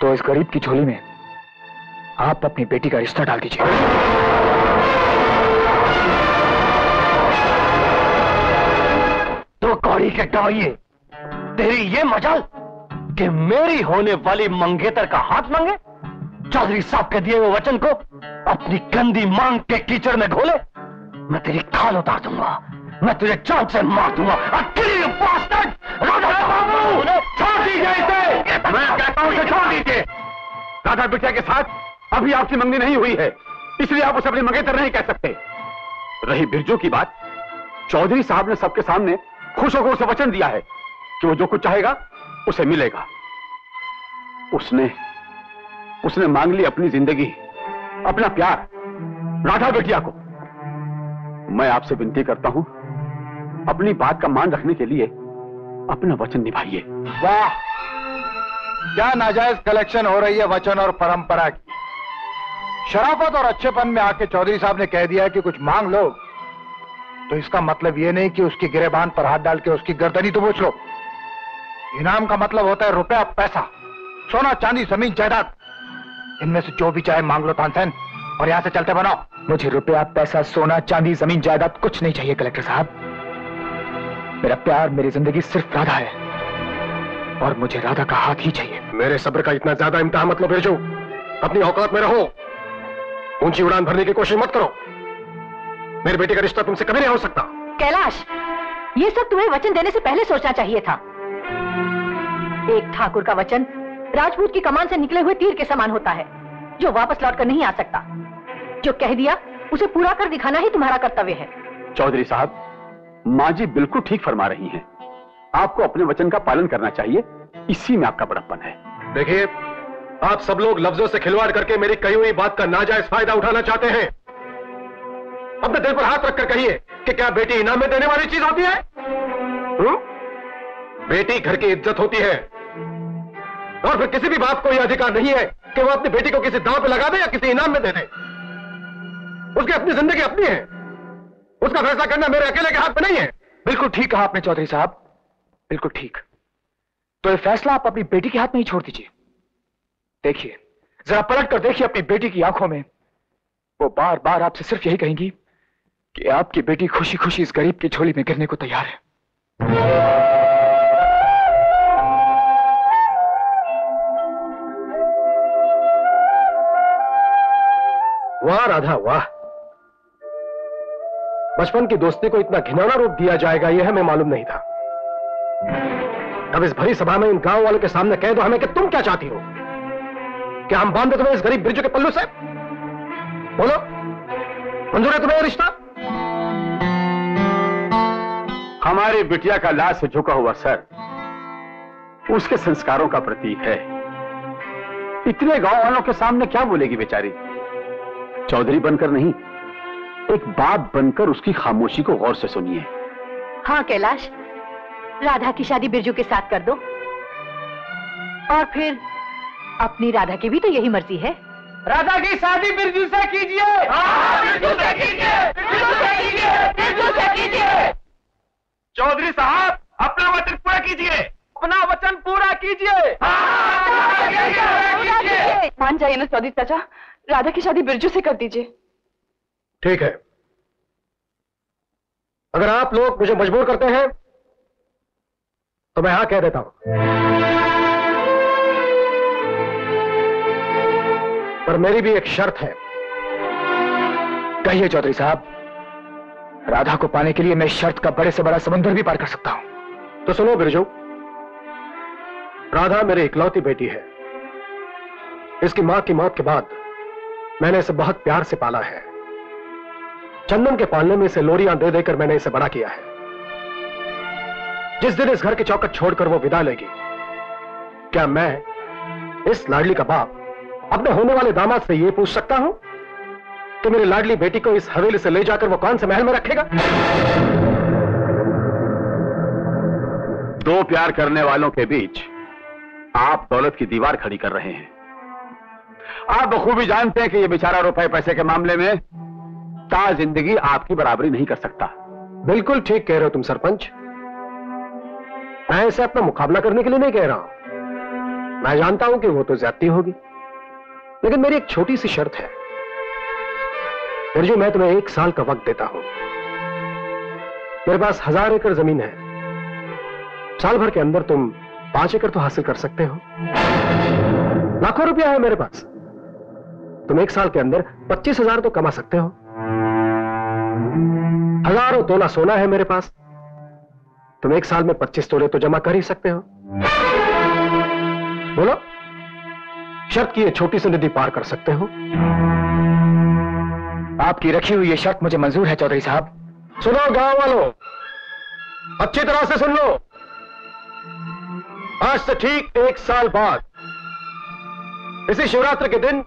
तो इस गरीब की झोली में आप अपनी बेटी का रिश्ता डाल दीजिए। तो कौड़ी के टॉये तेरी ये मजाल कि मेरी होने वाली मंगेतर का हाथ मांगे चौधरी साहब के दिए हुए वचन को, अपनी गंदी मांग के कीचड़ में घोले, मैं तेरी खाल उतार दूँगा, मैं तुझे चाँद से मार दूँगा छोड़ दीजिए मैं कहता हूँ छोड़ दीजिए। राधा बिटिया के साथ अभी आपकी मंगनी नहीं हुई है। इसलिए आप उसे अपनी मंगेतर नहीं कह सकते। रही बिरजू की बात, चौधरी साहब ने सबके सामने खुश होकर उसे वचन दिया है कि वो जो कुछ चाहेगा, उसे मिलेगा। उसने उसने मांग ली अपनी ज़िंदगी, अपना प्यार, राधा बेटिया को। मैं आपसे विनती करता हूँ, अपनी बात का मान रखने के लिए अपना वचन निभाइए। वाह! क्या नाजायज कलेक्शन हो रही है वचन और परंपरा की। शराफत और अच्छेपन में आके चौधरी साहब ने कह दिया कि कुछ मांग लो। तो इसका मतलब ये नहीं कि उसकी गिरेबान पर हाथ डाल के उसकी गर्दनी तो पूछ लो। इनाम का मतलब होता है रुपया, पैसा, सोना, चांदी, ज़मीन, जायदाद। इनमें से जो भी चाहे मांग लो, तानसेन। और यहाँ से चलते बनाओ। मुझे रुपया, पैसा, सोना, चांदी, ज़मीन, जायदाद कुछ नहीं चाहिए, कलेक्टर साहब। मेरा प्यार, मेरी ज़िंदगी सिर्फ़ राधा है। और मुझे राधा का हाथ ही चाहिए। मेरे सब्र का इतना ज़्यादा इम्तहान मत लो बिरजू अपनी औकात में रहो। ऊँची उड़ान भरने की कोशिश मत करो। मेरी बेटी का रिश्ता तुमसे कभी नहीं हो सकता। कैलाश ये सब तुम्हें वचन देने से पहले सोचना चाहिए था। एक ठाकुर का वचन राजपूत की कमान से निकले हुए तीर के समान होता है जो वापस लौट कर नहीं आ सकता। जो कह दिया उसे पूरा कर दिखाना ही तुम्हारा कर्तव्य है। चौधरी साहब माँ जी बिल्कुल ठीक फरमा रही हैं। आपको अपने वचन का पालन करना चाहिए इसी में आपका बड़प्पन है। देखिए आप सब लोग लफ्जों से खिलवाड़ करके मेरी कही हुई बात का नाजायज फ़ायदा उठाना चाहते हैं। अपने दिल पर हाथ रखकर कहिए कि क्या बेटी इनाम में देने वाली चीज़ होती है? हुँ? बेटी घर की इज़्ज़त होती है। और फिर किसी भी बाप को यह अधिकार नहीं है कि वो अपनी बेटी को किसी दांव पे लगा दे या किसी इनाम में दे दे। उसकी अपनी ज़िंदगी अपनी है। उसका फैसला करना मेरे अकेले के हाथ में नहीं है। बिल्कुल ठीक कहा आपने चौधरी साहब। बिल्कुल ठीक। तो ये फैसला आप अपनी बेटी के हाथ में ही छोड़ दीजिए। देखिए, जरा पलट कर देखिए अपनी बेटी की आँखों में। वो बार बार आपसे सिर्फ़ यही कहेंगी कि आपकी बेटी खुशी खुशी इस गरीब की झोली में गिरने को तैयार है। वाह, राधा, वाह। बचपन की दोस्ती को इतना घिनौना रूप दिया जाएगा, यह हमें मालूम नहीं था। अब इस भरी सभा में इन गाँव वालों के सामने कह दो हमें कि तुम क्या चाहती हो? क्या हम बाँध तुम्हें इस गरीब बिरजू के पल्लू से? बोलो। मंजूर है तुम्हें रिश्ता? हमारी बिटिया का लाश से झुका हुआ सर उसके संस्कारों का प्रतीक है। इतने गाँव वालों के सामने क्या बोलेगी बेचारी? चौधरी बनकर नहीं एक बाप बनकर उसकी खामोशी को गौर से सुनिए। हाँ कैलाश राधा की शादी बिरजू के साथ कर दो। और फिर अपनी राधा की भी तो यही मर्ज़ी है। राधा की शादी बिरजू से कीजिए। बिरजू से कीजिए। बिरजू से कीजिए। बिरजू से कीजिए। चौधरी साहब अपना वचन पूरा कीजिए। अपना वचन पूरा कीजिए। मान जाइए ना चौधरी चाचा राधा की शादी बिरजू से कर दीजिए। ठीक है। अगर आप लोग मुझे मजबूर करते हैं तो मैं हाँ कह देता हूँ। पर मेरी भी एक शर्त है। कहिए चौधरी साहब, राधा को पाने के लिए मैं शर्त का बड़े से बड़ा समुद्र भी पार कर सकता हूँ। तो सुनो बिरजू, राधा मेरी इकलौती बेटी है। इसकी माँ की मौत के बाद मैंने इसे बहुत प्यार से पाला है। चंदन के पालने में इसे लोरियाँ दे देकर मैंने इसे बड़ा किया है। जिस दिन इस घर की चौकट छोड़कर वो विदा लेगी, क्या मैं इस लाडली का बाप अपने होने वाले दामाद से ये पूछ सकता हूँ कि मेरी लाडली बेटी को इस हवेली से ले जाकर वो कौन से महल में रखेगा? दो प्यार करने वालों के बीच आप दौलत की दीवार खड़ी कर रहे हैं। आप बखूबी जानते हैं कि ये बेचारा रुपए पैसे के मामले में ता ज़िंदगी आपकी बराबरी नहीं कर सकता। बिल्कुल ठीक कह रहे हो तुम सरपंच। मैं इसे अपना मुकाबला करने के लिए नहीं कह रहा हूँ। मैं जानता हूँ कि वो तो ज़्यादा होगी। लेकिन मेरी एक छोटी सी शर्त है। बिरजू मैं तुम्हें एक साल का वक्त देता हूँ। मेरे पास हज़ार एकड़ ज़मीन है। साल भर के अंदर तुम पाँच एकड़ तो हासिल कर सकते हो। लाखों रुपया है मेरे पास। तुम एक साल के अंदर पच्चीस हज़ार तो कमा सकते हो। हज़ारों तोला सोना है मेरे पास। तुम एक साल में पच्चीस तोले तो जमा कर ही सकते हो। बोलो। शर्त की ये छोटी सी नदी पार कर सकते हो। आपकी रखी हुई ये शर्त मुझे मंजूर है, चौधरी साहब। सुनो, गाँव वालों। अच्छी तरह से सुन लो। आज से ठीक एक साल बाद, इसी शिवरात्रि के दिन,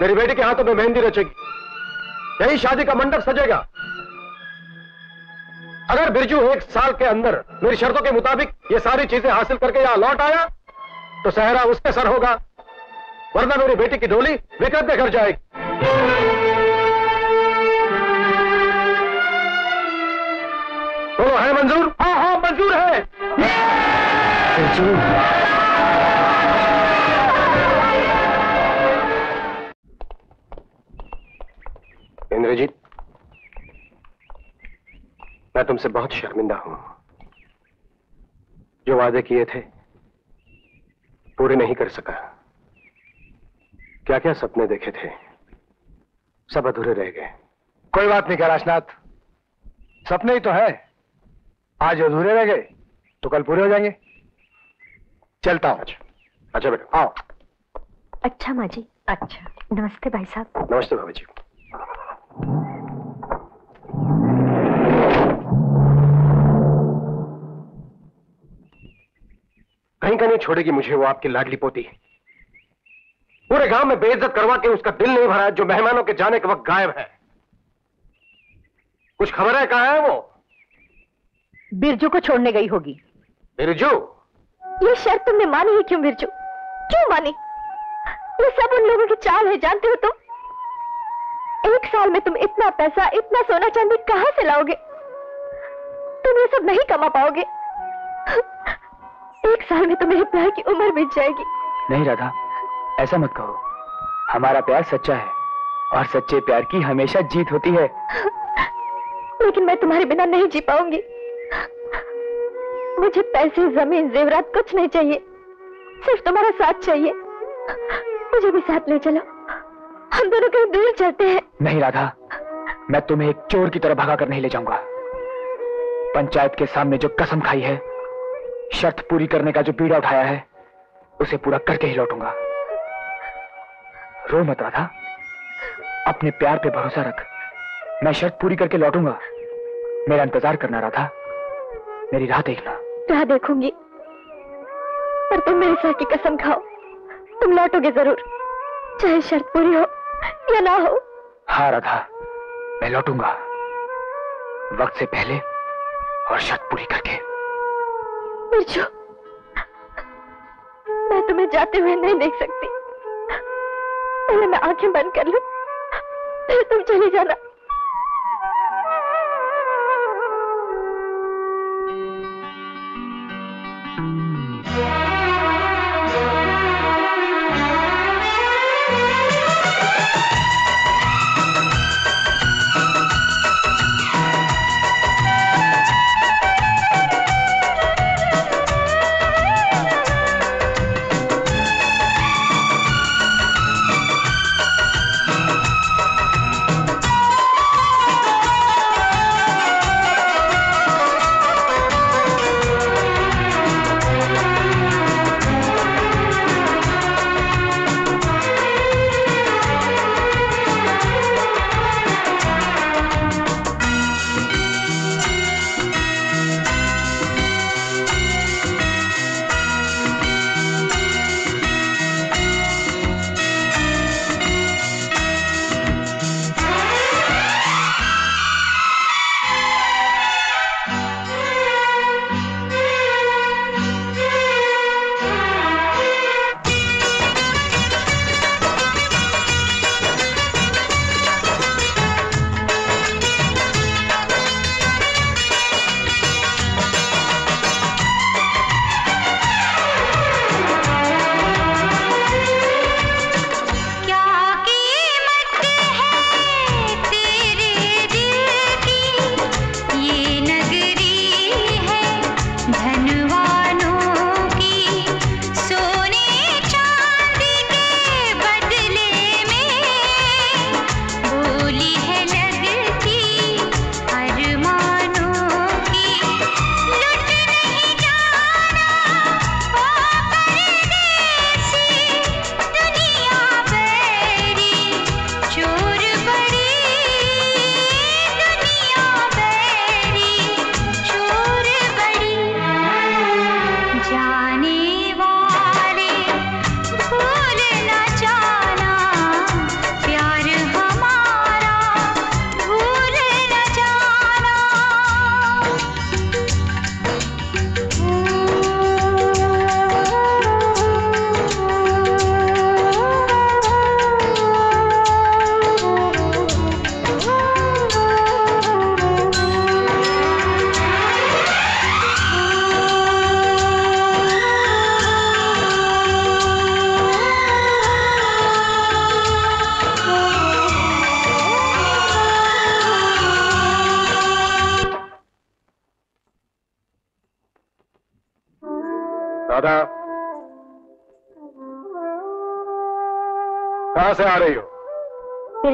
मेरी बेटी के हाथों में मेहंदी रचेगी। यही शादी का मंडप सजेगा। अगर बिरजू एक साल के अंदर मेरी शर्तों के मुताबिक ये सारी चीज़ें हासिल करके यहाँ लौट आया तो सहरा उसके सर होगा। वरना मेरी बेटी की डोली विक्रम के घर जाएगी। बोलो, है मंजूर? हाँ हाँ मंजूर है। इंद्रजीत, मैं तुमसे बहुत शर्मिंदा हूँ। जो वादे किए थे पूरे नहीं कर सका। क्या क्या सपने देखे थे? सब अधूरे रह गए। कोई बात नहीं कैलाशनाथ सपने ही तो है। आज अधूरे रह गए तो कल पूरे हो जाएँगे। चलता हूँ अच्छा बेटा आओ। अच्छा माँ जी। अच्छा। नमस्ते भाई साहब। नमस्ते भाभी जी। कहीं का नहीं छोड़ेगी मुझे वो आपकी लाडली पोती। पूरे गाँव में बेइज्जत करवा के उसका दिल नहीं भरा है जो मेहमानों के जाने के वक्त गायब है। कुछ खबर है? कहा है वो? बिरजू को छोड़ने गई होगी। बिरजू? ये शर्त तुमने मानी है क्यों बिरजू? क्यों मानी? ये सब उन लोगों की चाल है जानते हो तुम? एक साल में तुम इतना पैसा इतना सोना चांदी कहाँ से लाओगे? तुम ये सब नहीं कमा पाओगे। एक साल में तो मेरे प्यार की उम्र बीत जाएगी। नहीं राधा ऐसा मत कहो। हमारा प्यार सच्चा है और सच्चे प्यार की हमेशा जीत होती है। लेकिन मैं तुम्हारे बिना नहीं जी पाऊँगी। मुझे पैसे ज़मीन जेवरात कुछ नहीं चाहिए। सिर्फ़ तुम्हारा साथ चाहिए। मुझे भी साथ ले चलो। हम दोनों कहीं दूर चलते हैं। नहीं राधा मैं तुम्हें एक चोर की तरह भगा कर नहीं ले जाऊँगा। पंचायत के सामने जो कसम खाई है शर्त पूरी करने का जो पीड़ा उठाया है उसे पूरा करके ही लौटूँगा। रो मत राधा। अपने प्यार पे भरोसा रख। मैं शर्त पूरी करके लौटूँगा। मेरा इंतज़ार करना राधा। मेरी राह देखना। राह देखूँगी। पर तुम मेरे साथ की कसम खाओ। तुम लौटोगे ज़रूर। चाहे शर्त पूरी हो या ना हो। हाँ राधा मैं लौटूँगा। वक्त से पहले और शर्त पूरी करके। बिरजू मैं तुम्हें जाते हुए नहीं देख सकती। पहले मैं आँखें बंद कर लू तुम चले जाना।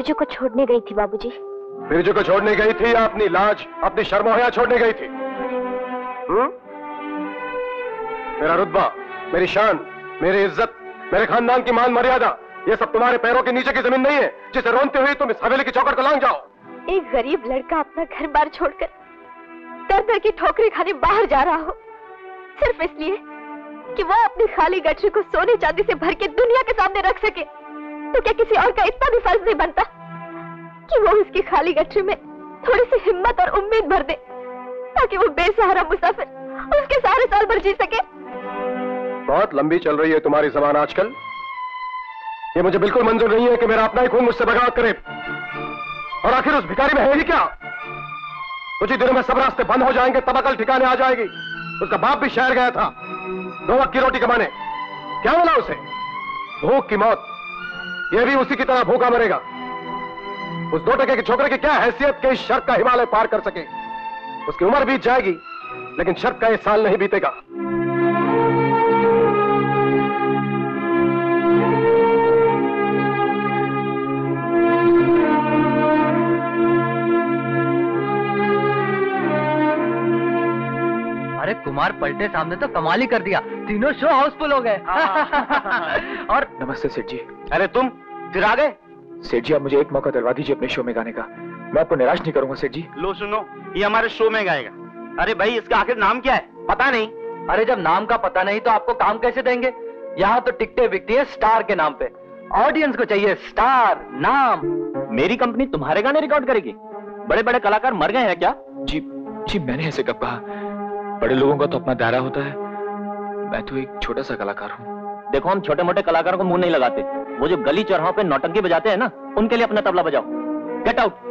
बिरजू को छोड़ने गई थी बाबूजी। बिरजू को छोड़ने गई थी या अपनी लाज अपनी शर्मोहया छोड़ने गई थी। हुँ? मेरा रुतबा मेरी शान मेरी इज़्ज़त मेरे खानदान की मान मर्यादा ये सब तुम्हारे पैरों के नीचे की ज़मीन नहीं है जिसे रोनते हुए तुम इस हवेली की चौकट को लांग जाओ। एक गरीब लड़का अपना घर बार छोड़कर दर दर की ठोकरी खाने बाहर जा रहा हो। सिर्फ़ इसलिए कि वो अपनी खाली गठरी को सोने चांदी से भर के दुनिया के सामने रख सके तो क्या किसी और का इतना भी फ़र्ज़ नहीं बनता? कि वो उसकी खाली गठरी में थोड़ी सी हिम्मत और उम्मीद भर दे, ताकि वो बेसहारा मुसाफिर उसके सारे साल भर जी सके। बहुत लंबी चल रही है तुम्हारी जबान आजकल। ये मुझे बिल्कुल मंजूर नहीं है कि मेरा अपना ही खून मुझसे बगावत करे। और आखिर उस भिखारी में है ही क्या? कुछ ही दिनों में सब रास्ते बंद हो जाएँगे, तब अकल ठिकाने आ जाएगी। उसका बाप भी शहर गया था। दो वक्त की रोटी कमाने। क्या बोला उसे? भूख की मौत। यह भी उसी की तरह भूखा मरेगा। उस दो टके के छोकरे की क्या हैसियत के इस शर्त का हिमालय पार कर सके? उसकी उम्र बीत जाएगी लेकिन शर्त का एक साल नहीं बीतेगा। अरे कुमार पलटे सामने तो कमाल ही कर दिया। तीनों शो हाउसफुल हो गए। और नमस्ते सेठ जी। अरे तुम फिर आ गए? सेठ जी आप मुझे एक मौका दिलवा दीजिए अपने शो में गाने का। मैं आपको निराश नहीं करूँगा सेठ जी। लो सुनो ये हमारे शो में गाएगा। अरे भाई इसका आखिर नाम क्या है? पता नहीं। अरे जब नाम का पता नहीं तो आपको काम कैसे देंगे? यहाँ तो टिकटे बिकती है स्टार के नाम पे। ऑडियंस को चाहिए स्टार नाम। मेरी कंपनी तुम्हारे गाने रिकॉर्ड करेगी। बड़े बड़े कलाकार मर गए हैं क्या? जी जी मैंने ऐसे कब कहा? बड़े लोगों का तो अपना दायरा होता है। मैं तो एक छोटा सा कलाकार हूँ। देखो हम छोटे मोटे कलाकारों को मुँह नहीं लगाते। वो जो गली चौराहों पे नौटंकी बजाते हैं ना उनके लिए अपना तबला बजाओ। गेट आउट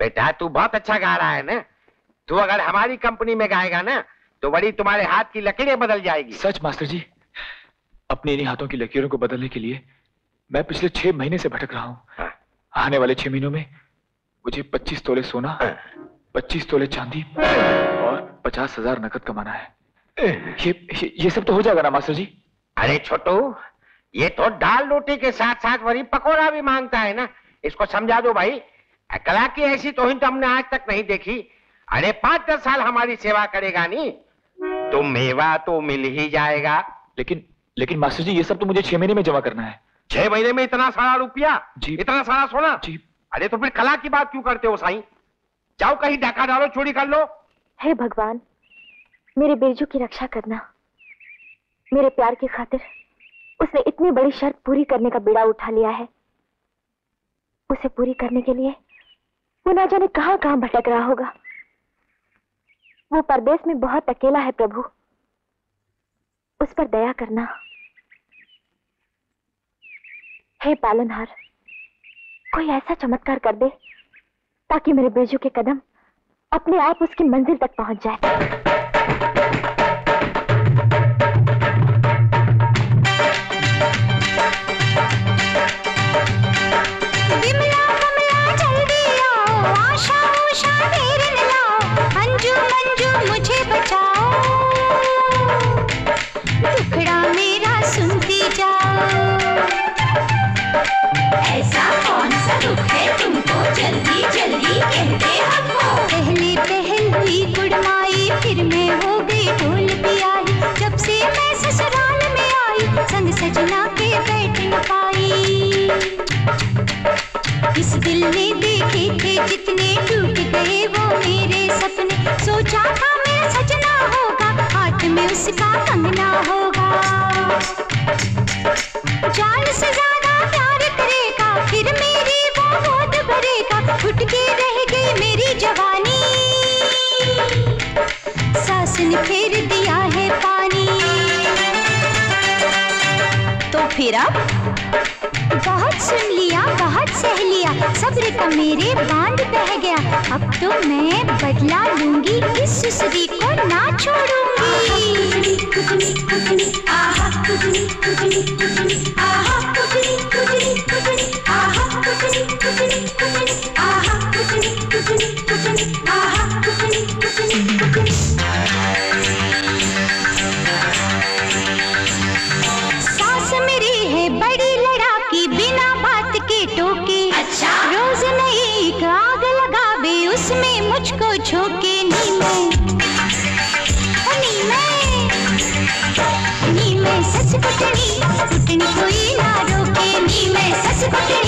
बेटा तू बहुत अच्छा गा रहा है ना। तू अगर हमारी कंपनी में गाएगा ना तो बड़ी तुम्हारे हाथ की लकीरें बदल जाएगी। सच मास्टर जी अपने इन्हीं हाथों की लकीरों को बदलने के लिए मैं पिछले छह महीने से भटक रहा हूँ। आने वाले छह महीनों में मुझे पच्चीस तोले सोना पच्चीस तोले चांदी और पचास हज़ार नकद कमाना है। ये, ये ये सब तो हो जाएगा ना मास्टर जी? अरे छोटू ये तो दाल रोटी के साथ साथ वही पकौड़ा भी माँगता है ना। इसको समझा दो भाई। कला की ऐसी तो तो हमने आज तक नहीं देखी। अरे पाँच दस साल हमारी सेवा करेगा नहीं तो मेवा तो मिल ही जाएगा। लेकिन लेकिन मास्टर जी ये सब तो मुझे छह महीने में जमा करना है। छह महीने में इतना सारा रुपया? जी। इतना सारा सोना? जी। अरे तो फिर कला की बात क्यों करते हो साईं? जाओ कहीं डाका डालो चोरी कर लो। हे भगवान मेरे बिरजू की रक्षा करना। मेरे प्यार की खातिर उसने इतनी बड़ी शर्त पूरी करने का बीड़ा उठा लिया है। उसे पूरी करने के लिए वो ना जाने कहाँ कहाँ भटक रहा होगा। वो परदेश में बहुत अकेला है प्रभु। उस पर दया करना। हे पालनहार, कोई ऐसा चमत्कार कर दे ताकि मेरे बेजू के कदम अपने आप उसकी मंजिल तक पहुँच जाए। पहले पहल फिर मैं हो गई जब मैं में देखे थे जितने टूट गए वो मेरे सपने। सोचा था सजना होगा, हाथ में उसका होगा। से ज़्यादा प्यार करेगा, फिर मेरी सास ने फेर दिया है पानी तो फिर अब बहुत सुन लिया बहुत सह लिया सब्र का मेरे बाँध बह गया अब तो मैं बदला लूँगी इस सुसरी को ना छोड़ूँगी आहा आहा को झोंके नी मैं मैं सच कुटनी कुटनी कोई ना रोके। नी मैं सच कुटनी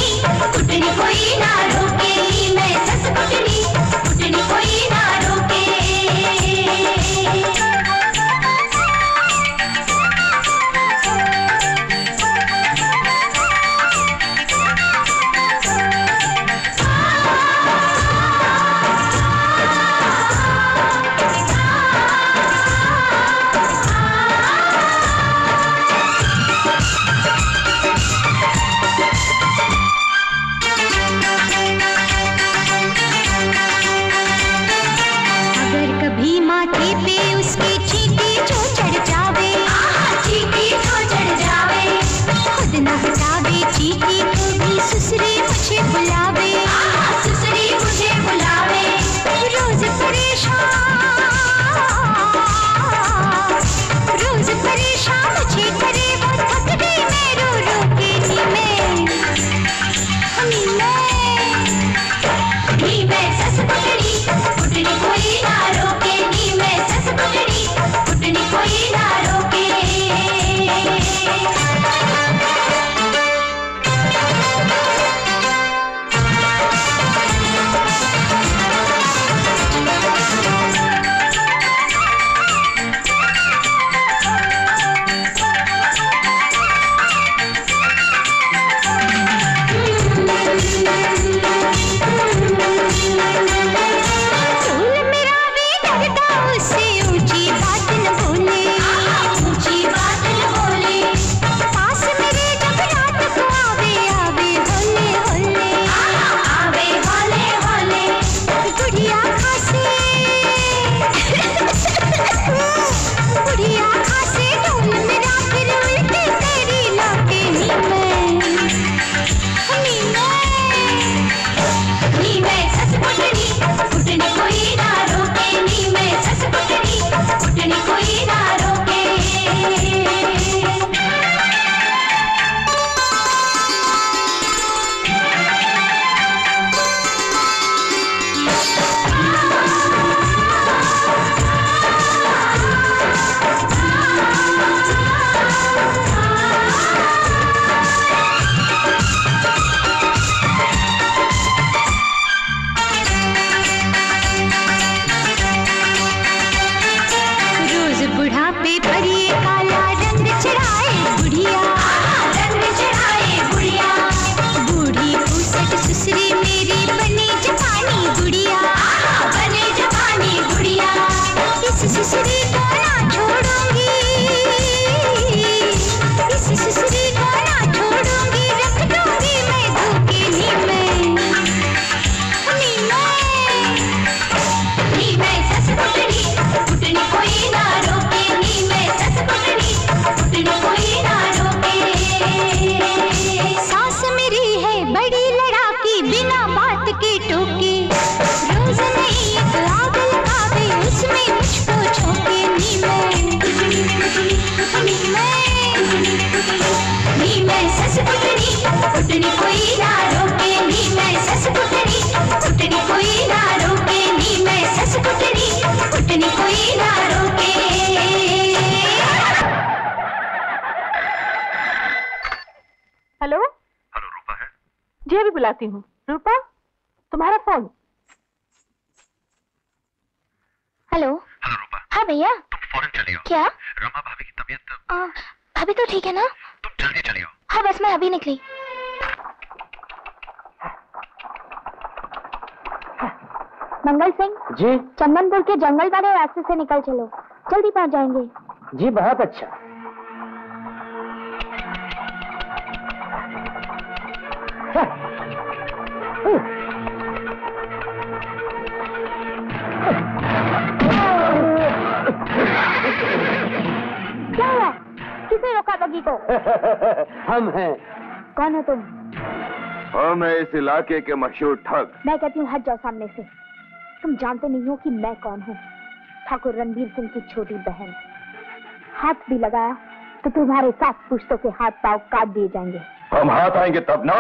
से निकल चलो। जल्दी पहुँच जाएँगे। जी बहुत अच्छा। क्या हुआ? किसने रोका बगी को? हम हैं। कौन है तुम? हाँ, हम है इस इलाके के मशहूर ठग। मैं कहती हूँ हट जाओ सामने से। तुम जानते नहीं हो कि मैं कौन हूँ। ठाकुर रणधीर सिंह की छोटी बहन। हाथ भी लगाया तो तुम्हारे साथ पुश्तों के हाथ पाव काट दिए जाएँगे। हम हाथ आएँगे तब ना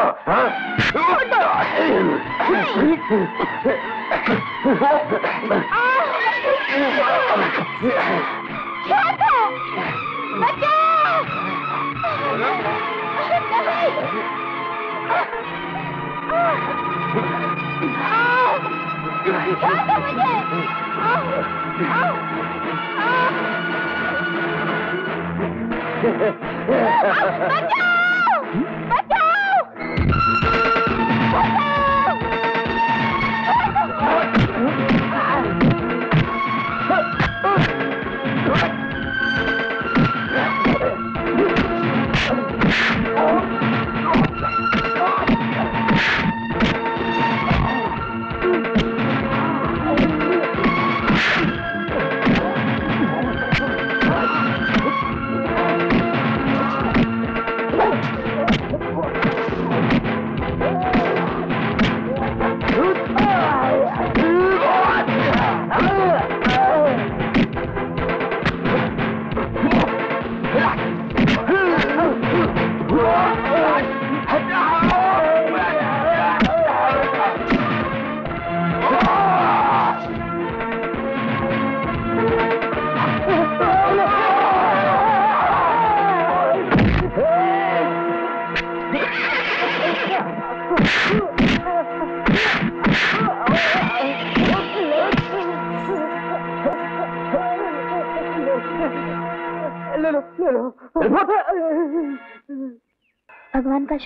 Oh! हाँ? ले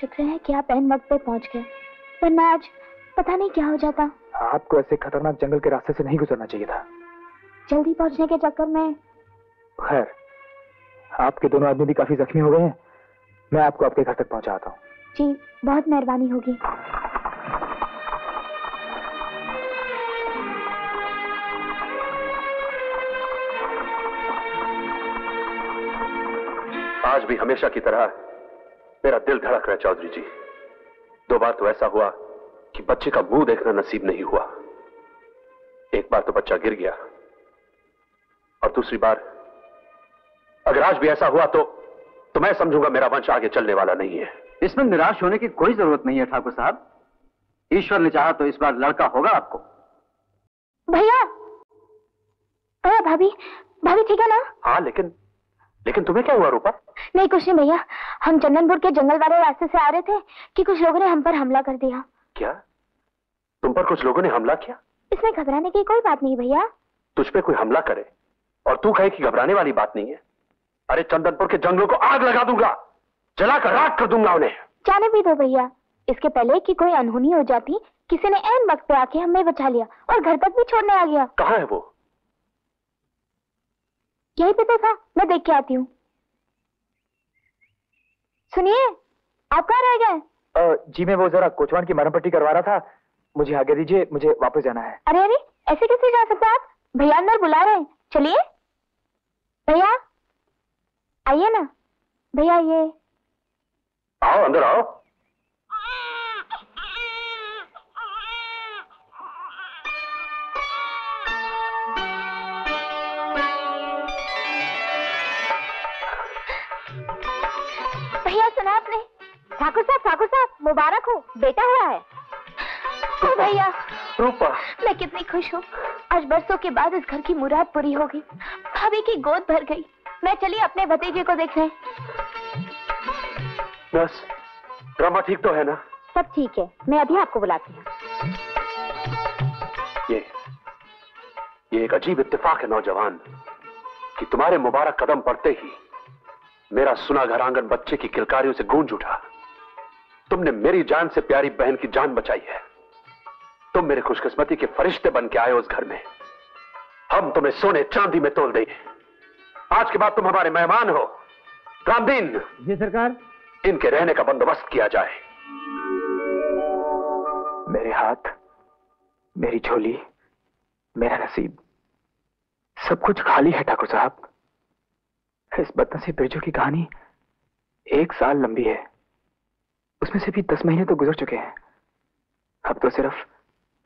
शुक्र है कि आप एन वक्त पे पहुँच गए। वरना आज पता नहीं क्या हो जाता। आपको ऐसे खतरनाक जंगल के रास्ते से नहीं गुजरना चाहिए था। जल्दी पहुँचने के चक्कर में खैर आपके दोनों आदमी भी काफ़ी जख्मी हो गए हैं। मैं आपको आपके घर तक पहुंचाता हूँ। जी बहुत मेहरबानी होगी। आज भी हमेशा की तरह मेरा दिल धड़क रहा है चौधरी जी। दो बार तो ऐसा हुआ कि बच्चे का मुँह देखना नसीब नहीं हुआ। एक बार तो बच्चा गिर गया और दूसरी बार अगर आज भी ऐसा हुआ तो तो मैं समझूँगा मेरा वंश आगे चलने वाला नहीं है। इसमें निराश होने की कोई ज़रूरत नहीं है ठाकुर साहब। ईश्वर ने चाहा तो इस बार लड़का होगा आपको। भैया अरे भाभी भाभी ठीक है ना? हाँ लेकिन लेकिन तुम्हें क्या हुआ रूपा? नहीं कुछ नहीं भैया। हम चंदनपुर के जंगल वाले रास्ते से आ रहे थे कि कुछ लोगों ने हम पर हमला कर दिया। क्या? तुम पर कुछ लोगों ने हमला किया? इसमें घबराने की कोई बात नहीं भैया। तुझ पे कोई हमला करे और तू कहे कि घबराने वाली बात नहीं है? अरे चंदनपुर के जंगलों को आग लगा दूँगा जला कर राख कर दूँगा उन्हें। जाने भी दो भैया। इसके पहले कि कोई अनहोनी हो जाती किसी ने एन वक्त पे आके हमें बचा लिया और घर तक भी छोड़ने आ गया। कहाँ है वो? यही पे तो था मैं देख के आती हूँ। सुनिए आप कहाँ रह गए? जी मैं वो जरा कोचवान की मरम पट्टी करवा रहा था। मुझे आगे दीजिए मुझे वापस जाना है। अरे अरे ऐसे कैसे जा सकते आप? भैया अंदर बुला रहे हैं। चलिए। भैया आइए ना। भैया ये आओ अंदर आओ। ठाकुर साहब ठाकुर साहब मुबारक हो बेटा हुआ है। ओ भैया रूपा। मैं कितनी खुश हूँ। आज बरसों के बाद इस घर की मुराद पूरी हो गई। भाभी की गोद भर गई। मैं चली अपने भतीजे को देखने। नर्स ड्रामा ठीक तो है ना? सब ठीक है। मैं अभी आपको बुलाती हूँ। ये ये एक अजीब इत्तेफाक है नौजवान कि तुम्हारे मुबारक कदम पड़ते ही मेरा सुना घर आँगन बच्चे की किलकारियों से गूंज उठा। तुमने मेरी जान से प्यारी बहन की जान बचाई है। तुम मेरे खुशकिस्मती के फरिश्ते बन के आए उस घर में। हम तुम्हें सोने चांदी में तोल देंगे। आज के बाद तुम हमारे मेहमान हो। रामदीन। जी सरकार। इनके रहने का बंदोबस्त किया जाए। मेरे हाथ मेरी झोली मेरा नसीब सब कुछ खाली है ठाकुर साहब। इस बदनसीब बिरजू की कहानी एक साल लंबी है। उसमें से भी दस महीने तो गुजर चुके हैं। अब तो सिर्फ़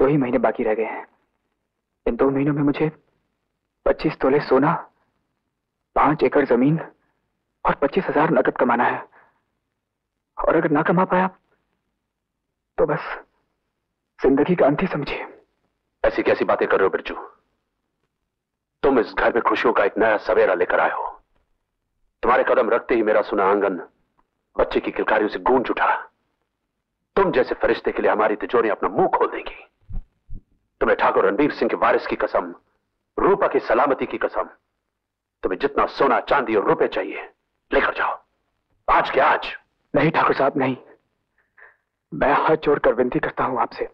दो ही महीने बाकी रह गए हैं। इन दो महीनों में मुझे पच्चीस तोले सोना, पाँच एकड़ ज़मीन और पच्चीस हज़ार नकद कमाना है। और अगर ना कमा पाया तो बस ज़िंदगी का अंत ही समझिए। ऐसी कैसी बातें कर रहे हो बिरजू? तुम इस घर में खुशियों का एक नया सवेरा लेकर आए हो। तुम्हारे कदम रखते ही मेरा सुना आँगन बच्चे की किलकारियों से गूंज उठा। तुम जैसे फरिश्ते के लिए हमारी तिजोरी अपना मुँह खोल देंगी। तुम्हें ठाकुर रणबीर सिंह के वारिस की कसम, रूपा की सलामती की कसम, तुम्हें जितना सोना, चांदी और रुपए चाहिए, लेकर जाओ। आज के आज। नहीं, ठाकुर साहब, नहीं। मैं हाथ जोड़कर विनती करता हूँ आपसे।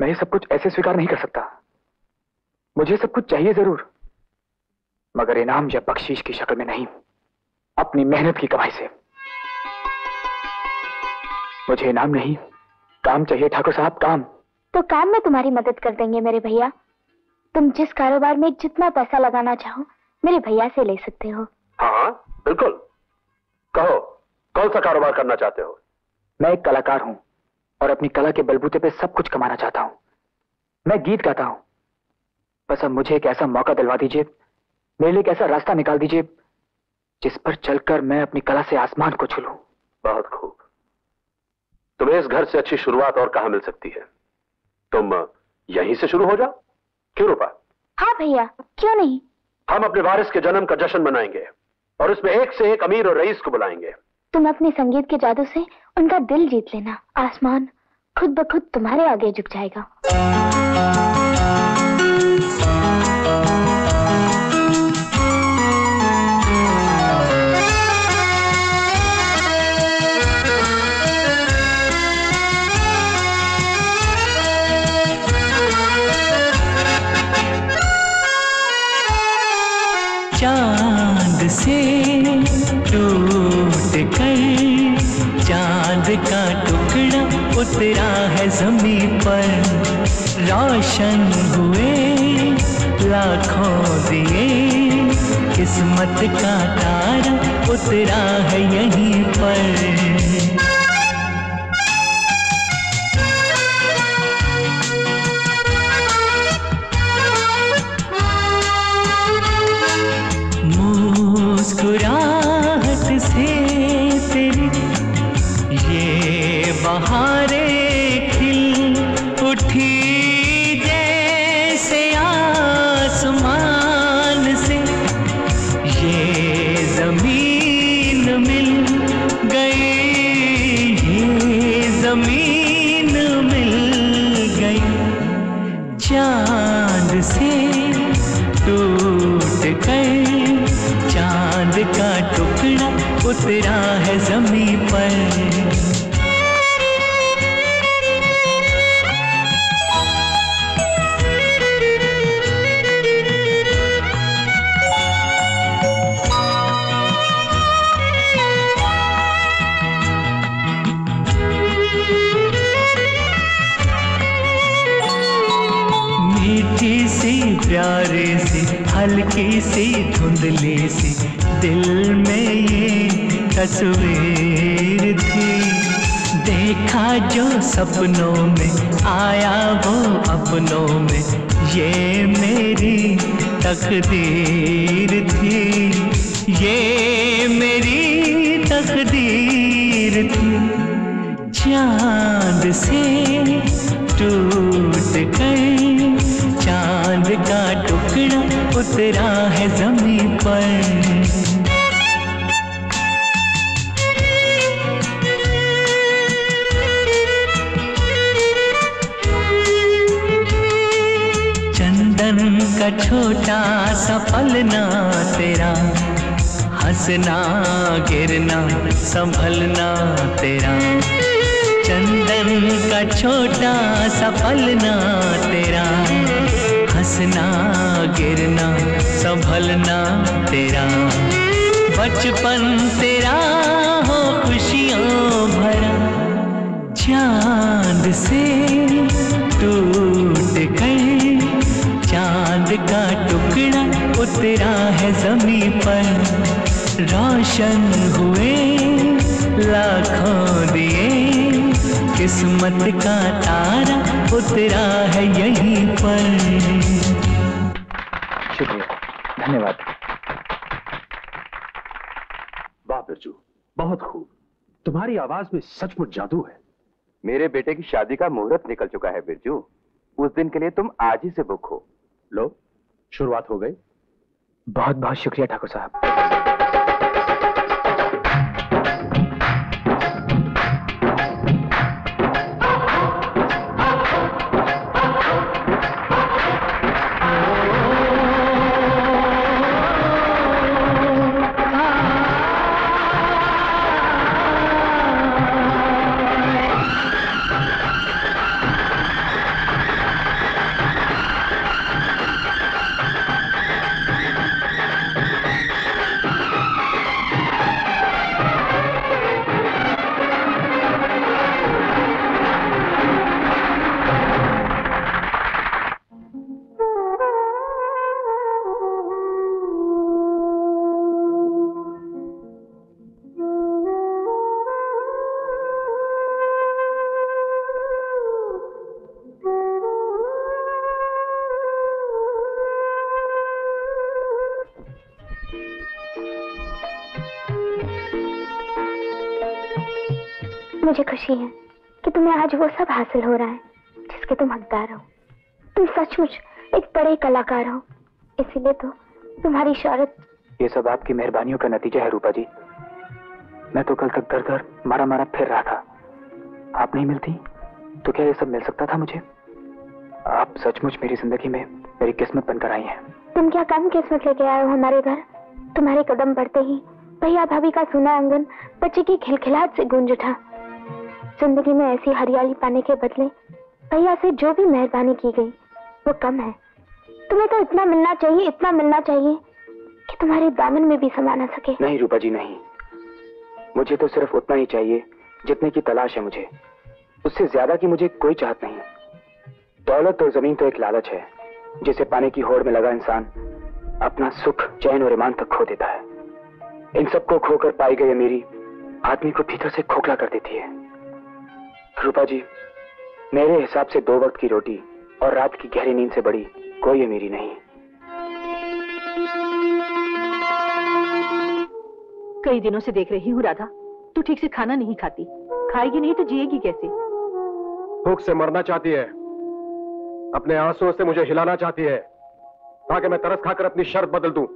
मैं ये सब कुछ ऐसे स्वीकार नहीं कर सकता। मुझे सब कुछ चाहिए ज़रूर, मगर इनाम या बख्शीश की शक्ल में नहीं। अपनी मेहनत की कमाई से। मुझे इनाम नहीं। काम चाहिए ठाकुर साहब काम। तो काम में तुम्हारी मदद कर देंगे मेरे भैया। तुम जिस कारोबार में जितना पैसा लगाना चाहो मेरे भैया से ले सकते हो। हाँ हाँ बिल्कुल। कहो कौन सा कारोबार करना चाहते हो? मैं एक कलाकार हूँ और अपनी कला के बलबूते पे सब कुछ कमाना चाहता हूँ। मैं गीत गाता हूँ। बस अब मुझे एक ऐसा मौका दिलवा दीजिए मेरे लिए एक ऐसा रास्ता निकाल दीजिए जिस पर चलकर मैं अपनी कला से आसमान को छू लूँ बहुत खूब। तुम्हें इस घर से अच्छी शुरुआत और कहा मिल सकती है? तुम यहीं से शुरू हो जाओ। क्यों रूपा? हाँ भैया क्यों नहीं? हम अपने वारिस के जन्म का जश्न मनाएँगे और उसमें एक से एक अमीर और रईस को बुलाएँगे। तुम अपने संगीत के जादू से उनका दिल जीत लेना आसमान खुद ब खुद तुम्हारे आगे झुक जाएगा। रोशन हुए लाखों दिए। किस्मत का तारा उतरा है यहीं पर। धुंधली सी दिल में ये तस्वीर थी। देखा जो सपनों में आया वो अपनों में, ये मेरी तकदीर थी। ये मेरी तकदीर थी। चाँद से टूट कर उतरा है ज़मीन पर। चंदन का छोटा सा पलना तेरा, हंसना, गिरना, संभलना तेरा। चंदन का छोटा सा पलना तेरा हंसना गिरना, संभलना तेरा। बचपन तेरा हो खुशियों भरा। चाँद से टूट कर, चाँद का टुकड़ा उतरा है ज़मीन पर। रोशन हुए लाखों दिए किस्मत का तारा उतरा है यहीं पर। शुक्रिया। धन्यवाद। वाह बिरजू बहुत खूब। तुम्हारी तुम्हारी आवाज़ में सचमुच जादू है। मेरे बेटे की शादी का मुहूर्त निकल चुका है बिरजू। उस दिन के लिए तुम आज ही से बुक हो। लो शुरुआत हो गई। बहुत बहुत शुक्रिया ठाकुर साहब। मुझे खुशी है कि तुम्हें आज वो सब हासिल हो रहा है जिसके तुम हकदार हो। तुम सचमुच एक बड़े कलाकार हो। इसीलिए तो तुम्हारी शौहरत ये सब आपकी मेहरबानियों का नतीजा है रूपा जी। मैं तो कल तक दर दर मारा मारा फिर रहा था। आप नहीं मिलती? तो क्या ये सब मिल सकता था मुझे? आप सचमुच मेरी ज़िंदगी में मेरी किस्मत बनकर आई हैं। तुम क्या कम किस्मत लेके आए हो हमारे घर? तुम्हारे कदम बढ़ते ही भैया भाभी का सुना आँगन बच्चे की खिलखिलाहट से गूंज उठा। ज़िंदगी में ऐसी हरियाली पाने के बदले भैया से जो भी मेहरबानी की गई, वो कम है। तुम्हें तो इतना मिलना चाहिए, इतना मिलना चाहिए कि तुम्हारे दामन में भी समा ना सके। नहीं रूपा जी, नहीं। मुझे तो सिर्फ़ उतना ही चाहिए, जितने की तलाश है मुझे। उससे ज़्यादा की मुझे कोई चाहत नहीं दौलत और ज़मीन तो एक लालच है, जिसे पाने की होड़ में लगा इंसान अपना सुख, चैन और ईमान तक खो देता है। इन सबको खोकर पाई गई अमीरी आदमी को भीतर से खोखला कर देती है। रूपा जी मेरे हिसाब से दो वक्त की रोटी और रात की गहरी नींद से बड़ी कोई अमीरी नहीं। कई दिनों से देख रही हूँ राधा। तू ठीक से खाना नहीं खाती। खाएगी नहीं तो जिएगी कैसे? भूख से मरना चाहती है। अपने आंसुओं से मुझे हिलाना चाहती है। ताकि मैं तरस खाकर अपनी शर्त बदल दूँ।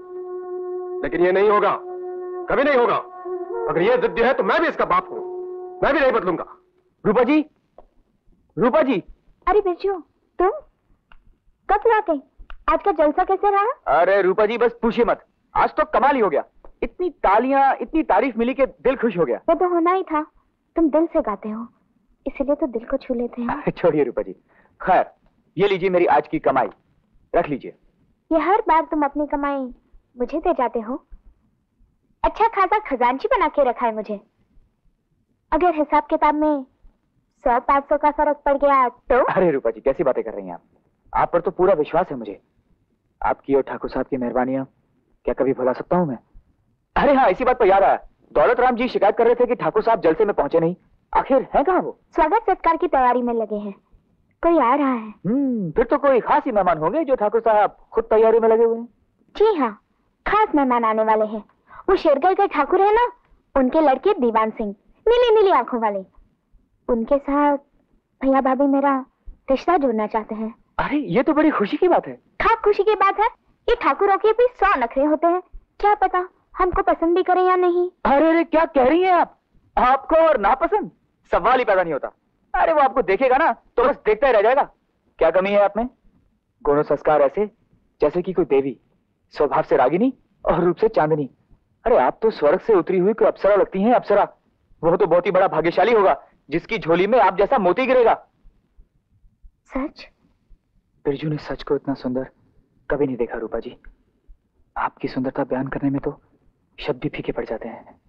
लेकिन ये नहीं होगा। कभी नहीं होगा। अगर ये जिद्दी है तो मैं भी इसका बाप हूँ। मैं भी नहीं बदलूँगा। रूपा जी रूपा जी अरे बिरजू तुम? कब लौटे आज का जलसा कैसे रहा? अरे रूपा जी बस पूछिए मत। आज तो कमाल ही हो गया। इतनी तालियाँ इतनी तारीफ़ मिली कि दिल खुश हो गया। वो तो होना ही था। तुम दिल से गाते हो। इसलिए तो दिल को छू लेते हैं। छोड़िए रूपा जी खैर ये लीजिए मेरी आज की कमाई। रख लीजिए। ये हर बार तुम अपनी कमाई मुझे दे जाते हो। अच्छा खासा खजांची बना के रखा है मुझे। अगर हिसाब किताब में सौ पाँच सौ का फ़र्क पड़ गया तो। अरे रूपा जी कैसी बातें कर रही हैं आप? आप पर तो पूरा विश्वास है मुझे। आपकी और ठाकुर साहब की मेहरबानियाँ। क्या कभी भुला सकता हूँ मैं? अरे हाँ इसी बात पर याद आया। दौलत राम जी शिकायत कर रहे थे कि ठाकुर साहब जलसे में पहुँचे नहीं। आखिर है कहाँ वो? स्वागत सत्कार की तैयारी में लगे हैं। कोई आ रहा है? हम्म फिर तो कोई खास ही मेहमान होंगे जो ठाकुर साहब खुद तैयारी में लगे हुए हैं। जी हाँ खास मेहमान आने वाले हैं। वो शेरगढ़ के ठाकुर है ना? उनके लड़के दीवान सिंह नीली नीली आँखों वाले। उनके साथ भैया भाभी मेरा रिश्ता जोड़ना चाहते हैं। अरे ये तो बड़ी खुशी की बात है। खास खुशी की बात है ये ठाकुरों के भी सौ नखरे होते हैं। क्या पता हमको पसंद भी करें या नहीं? अरे अरे क्या कह रही हैं आप? आपको और नापसंद? सवाल ही पैदा नहीं होता। अरे वो आपको देखेगा ना तो बस देखता ही रह जाएगा। क्या कमी है आप में? गुण संस्कार ऐसे जैसे कि कोई देवी स्वभाव से रागिनी और रूप से चांदनी। अरे आप तो स्वर्ग से उतरी हुई कोई अप्सरा लगती हैं अप्सरा। वो तो बहुत ही बड़ा भाग्यशाली होगा। जिसकी झोली में आप जैसा मोती गिरेगा। सच? बिरजू ने सच को इतना सुंदर कभी नहीं देखा रूपा जी आपकी सुंदरता बयान करने में तो शब्द भी फीके पड़ जाते हैं।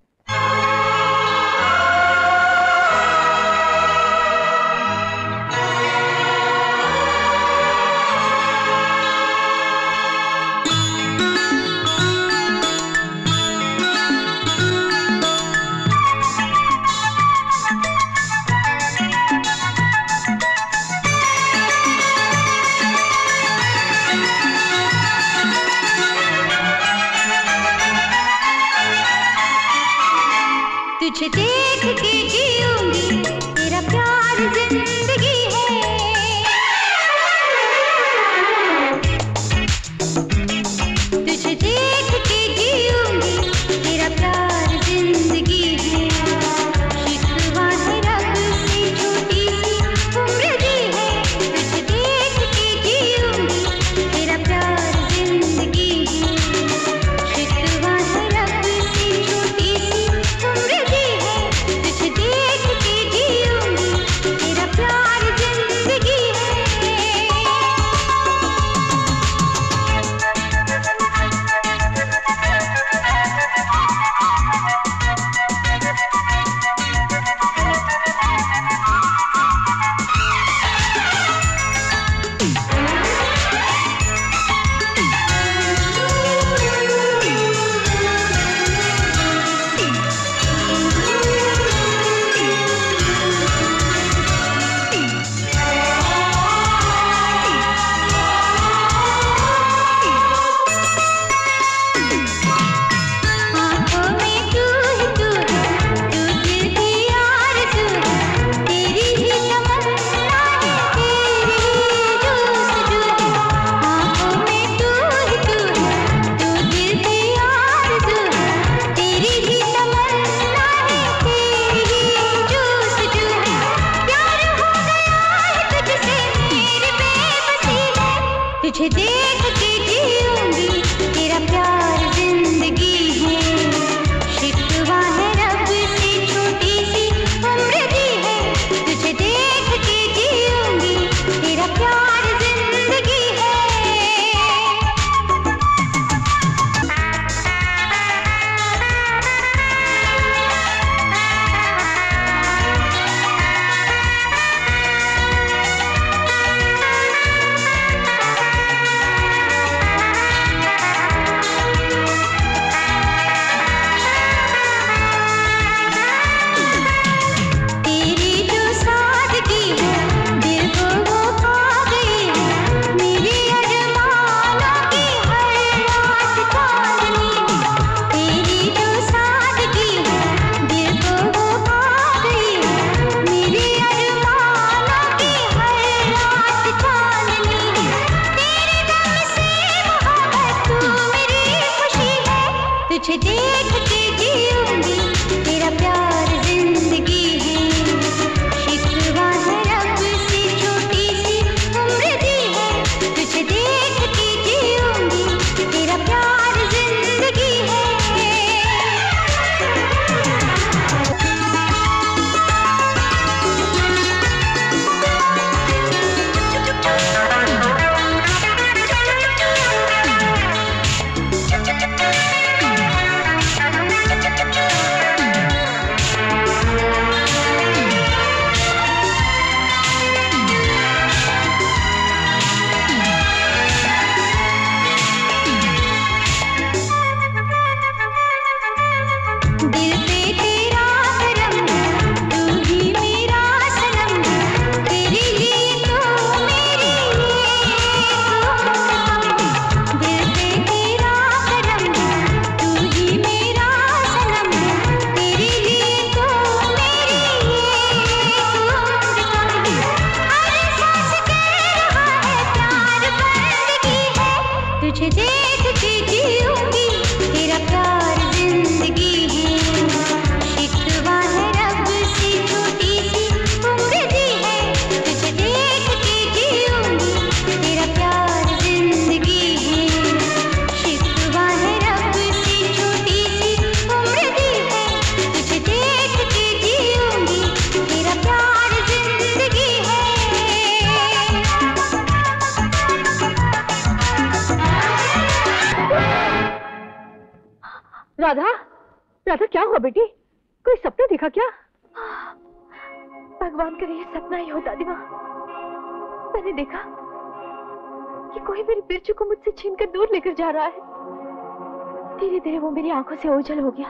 जा रहा है। धीरे धीरे वो मेरी आँखों से ओझल हो गया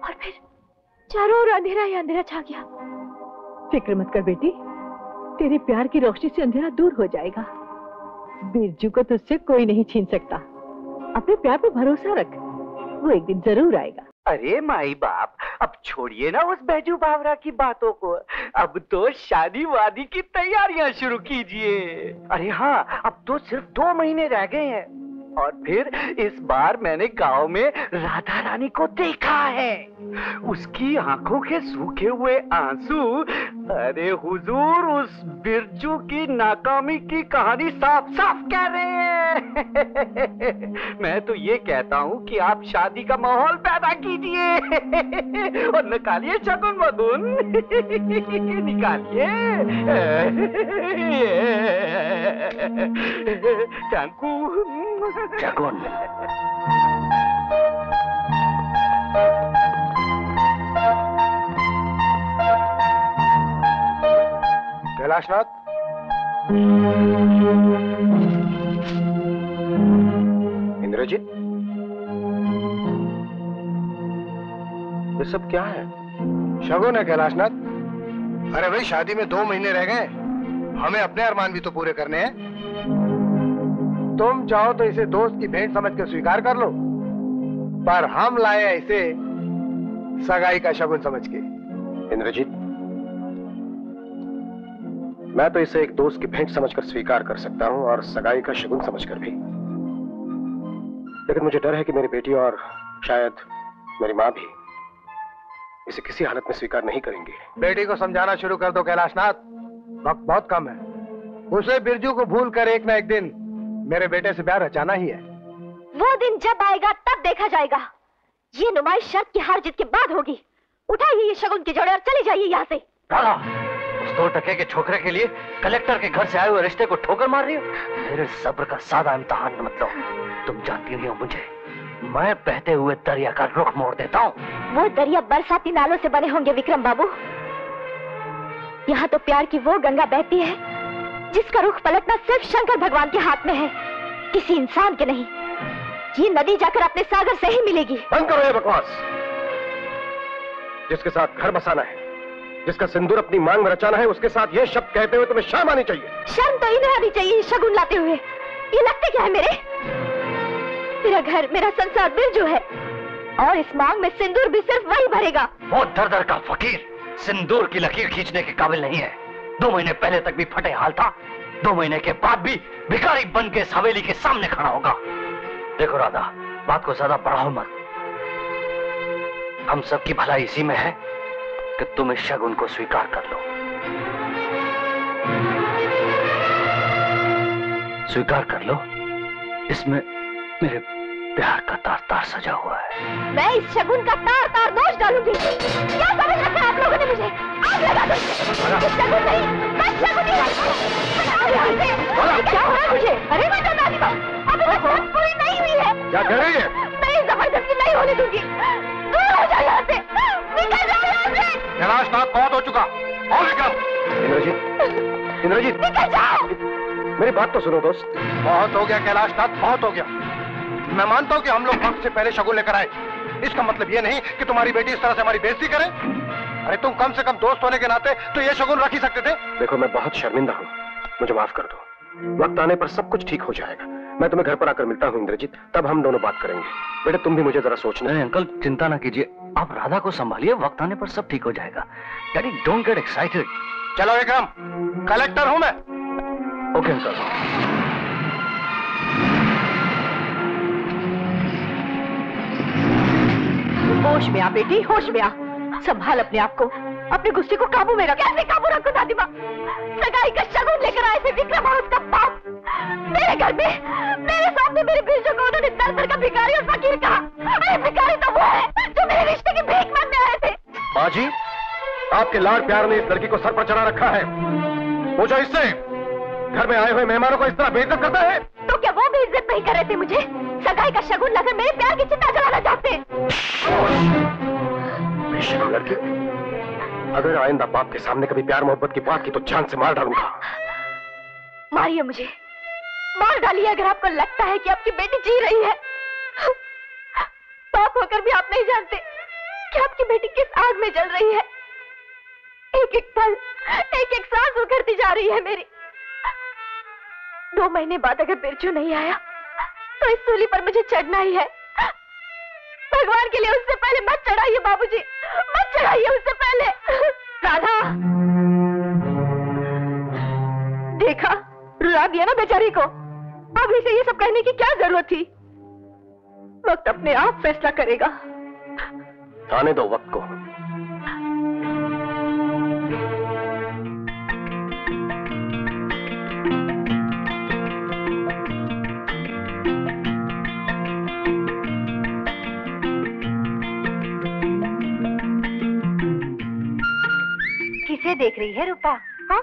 और फिर चारों ओर अंधेरा ही अंधेरा छा गया। फ़िक्र मत कर बेटी तेरे प्यार की रोशनी से अंधेरा दूर हो जाएगा। बिरजू को तुझसे कोई नहीं छीन सकता। अपने प्यार पर भरोसा रख वो एक दिन ज़रूर आएगा। अरे माई बाप अब छोड़िए ना उस बैजू बावरा की बातों को। अब तो शादी वादी की तैयारियाँ शुरू कीजिए। अरे हाँ अब तो सिर्फ़ दो महीने रह गए हैं। और फिर इस बार मैंने गाँव में राधा रानी को देखा है। उसकी आँखों के सूखे हुए आँसू, अरे हुजूर, उस बिरजू की नाकामी की कहानी साफ़ साफ़ कह रहे हैं। मैं तो ये कहता हूँ कि आप शादी का माहौल पैदा कीजिए और निकालिए शगुन मगुन निकालिए। टैंकू कैलाशनाथ इंद्रजीत ये सब क्या है? शगुन है कैलाशनाथ अरे भाई शादी में दो महीने रह गए। हमें अपने अरमान भी तो पूरे करने हैं। तुम चाहो तो इसे दोस्त की भेंट समझ कर स्वीकार कर लो पर हम लाए इसे सगाई का शगुन समझ के। इंद्रजीत मैं तो इसे एक दोस्त की भेंट समझकर स्वीकार कर सकता हूँ और सगाई का शगुन समझकर भी। लेकिन मुझे डर है कि मेरी बेटी और शायद मेरी माँ भी इसे किसी हालत में स्वीकार नहीं करेंगे। बेटी को समझाना शुरू कर दो कैलाशनाथ वक्त बहुत कम है। उसे बिरजू को भूल कर एक ना एक दिन मेरे बेटे से प्यार रचाना ही है। वो दिन जब आएगा तब देखा जाएगा। ये नुमाइश शर्त की हार जीत के बाद होगी। उठाइए ये शगुन के जोड़े और चले जाइए यहाँ से। उस दो टके के छोकरे के लिए कलेक्टर के घर से आए हुए रिश्ते को ठोकर मार रही हो? मेरे सब्र का सादा इम्तहान न मतलब तुम जानती हो मुझे। मैं बहते हुए दरिया का रुख मोड़ देता हूँ। वो दरिया बरसाती नालों से बने होंगे विक्रम बाबू। यहाँ तो प्यार की वो गंगा बहती है। जिसका रुख पलटना सिर्फ़ शंकर भगवान के हाथ में है। किसी इंसान के नहीं। ये नदी जाकर अपने सागर से ही मिलेगी। बंद करो ये बकवास। जिसके साथ घर बसाना है जिसका सिंदूर अपनी मांग में रचाना है उसके साथ ये शब्द कहते हुए तुम्हें शर्म आनी चाहिए। शर्म तो इन्हें आनी चाहिए शगुन लाते हुए। ये लगते क्या है मेरे? मेरा घर मेरा संसार बिरजू है और इस मांग में सिंदूर भी सिर्फ़ वही भरेगा। वो दर दर का फकीर सिंदूर की लकीर खींचने के काबिल नहीं है। दो महीने पहले तक भी फटे हाल था। दो महीने के बाद भी भिखारी बन के इस हवेली के सामने खड़ा होगा। देखो राधा, बात को ज़्यादा बढ़ाओ मत। हम सबकी भलाई इसी में है कि तुम इस शगुन को स्वीकार कर लो। स्वीकार कर लो। इसमें मेरे प्यार का तार तार सजा हुआ है। मैं इस शगुन का तार तार दोष डालूँगी। क्या समझ रखा है आप लोगों ने मुझे? आग लगा दो। शगुन नहीं मैं शगुन से। क्या हो रहा है मुझे? अरे मैं तो नानी बाप अभी तक बात पूरी नहीं हुई है। क्या कह रही है? मैं ये ज़बरदस्ती नहीं होने दूँगी। दूर हो जाओ यहाँ से। निकल जाओ यहाँ से। कैलाश नाथ बहुत हो चुका। और विक्रम इंद्रजीत इंद्रजीत। निकल जाओ। मेरी बात तो सुनो दोस्त। बहुत हो गया कैलाश नाथ बहुत हो गया। मैं मानता हूँ कि हम लोग वक्त से पहले शगुन लेकर आए। इसका मतलब ये नहीं कि तुम्हारी बेटी इस तरह से हमारी बेइज्जती करे। अरे तुम कम से कम दोस्त होने के नाते तो ये शगुन रख ही सकते थे। देखो मैं बहुत शर्मिंदा हूँ। मुझे माफ़ कर दो। वक्त आने पर सब कुछ ठीक हो जाएगा। मैं तुम्हें घर पर आकर मिलता हूँ इंद्रजीत। तब हम दोनों बात करेंगे। बेटे तुम भी मुझे जरा सोचना। नहीं अंकल चिंता ना कीजिए। आप राधा को संभालिए वक्त आने पर सब ठीक हो जाएगा। डैडी डोंट गेट एक्साइटेड चलो विक्रम कलेक्टर हूँ मैं। ओके अंकल होश में आ, बेटी, होश में आ। संभाल अपने आप को। अपने गुस्से को काबू में रख। कैसे काबू रखो दादी माँ? सगाई का शगुन लेकर आए थे विक्रम और उसका बाप। मेरे घर में, मेरे सामने मेरे बीजों को उन्होंने दर दर का भिखारी और फकीर कहा। अरे, भिखारी तो वो है जो मेरे रिश्ते की भीख मांगने आए थे। बाजी, आपके लाड प्यार ने इस लड़की को सर पर चढ़ा रखा है। पूछो इससे। घर में आए हुए मेहमानों को इस तरह बेइज्जत करता है? तो क्या वो भी इज़्ज़त नहीं कर रहे थे मुझे? सगाई का शगुन लगकर मेरे प्यार की चिंता जलाना चाहते। अगर आइंदा बाप के सामने कभी प्यार मोहब्बत की बात की तो जान से मार डालूँगा। मारिए मुझे। मार डालिए अगर आपको लगता है कि आपकी बेटी जी रही है। बाप होकर भी आप नहीं जानते कि आपकी बेटी किस आग में जल रही है। एक एक पल एक एक सांस उखड़ती जा रही है मेरी। दो महीने बाद अगर बिरजू नहीं आया तो इस सूली पर मुझे चढ़ना ही है। भगवान के लिए उससे पहले मत चढ़ाइए बाबूजी, मत चढ़ाइए उससे पहले। राधा! देखा, रुला दिया ना बेचारी को। अब इसे ये सब कहने की क्या ज़रूरत थी? वक्त अपने आप फैसला करेगा। आने दो वक्त को। किसे देख रही है रूपा। हाँ?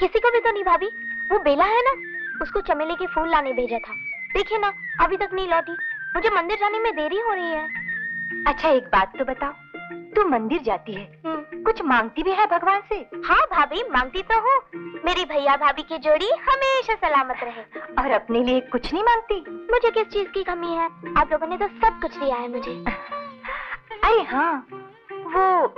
किसी को भी तो नहीं भाभी। वो बेला है ना उसको चमेली के फूल लाने भेजा था। देखिए ना अभी तक नहीं लौटी। मुझे मंदिर जाने में देरी हो रही है। अच्छा एक बात तो बताओ। तू मंदिर जाती है। कुछ मांगती भी है भगवान से? हाँ भाभी मांगती तो हूँ। मेरी भैया भाभी की जोड़ी हमेशा सलामत रहे। और अपने लिए कुछ नहीं मांगती? मुझे किस चीज़ की कमी है? आप लोगों ने तो सब कुछ दिया है मुझे। अरे हाँ वो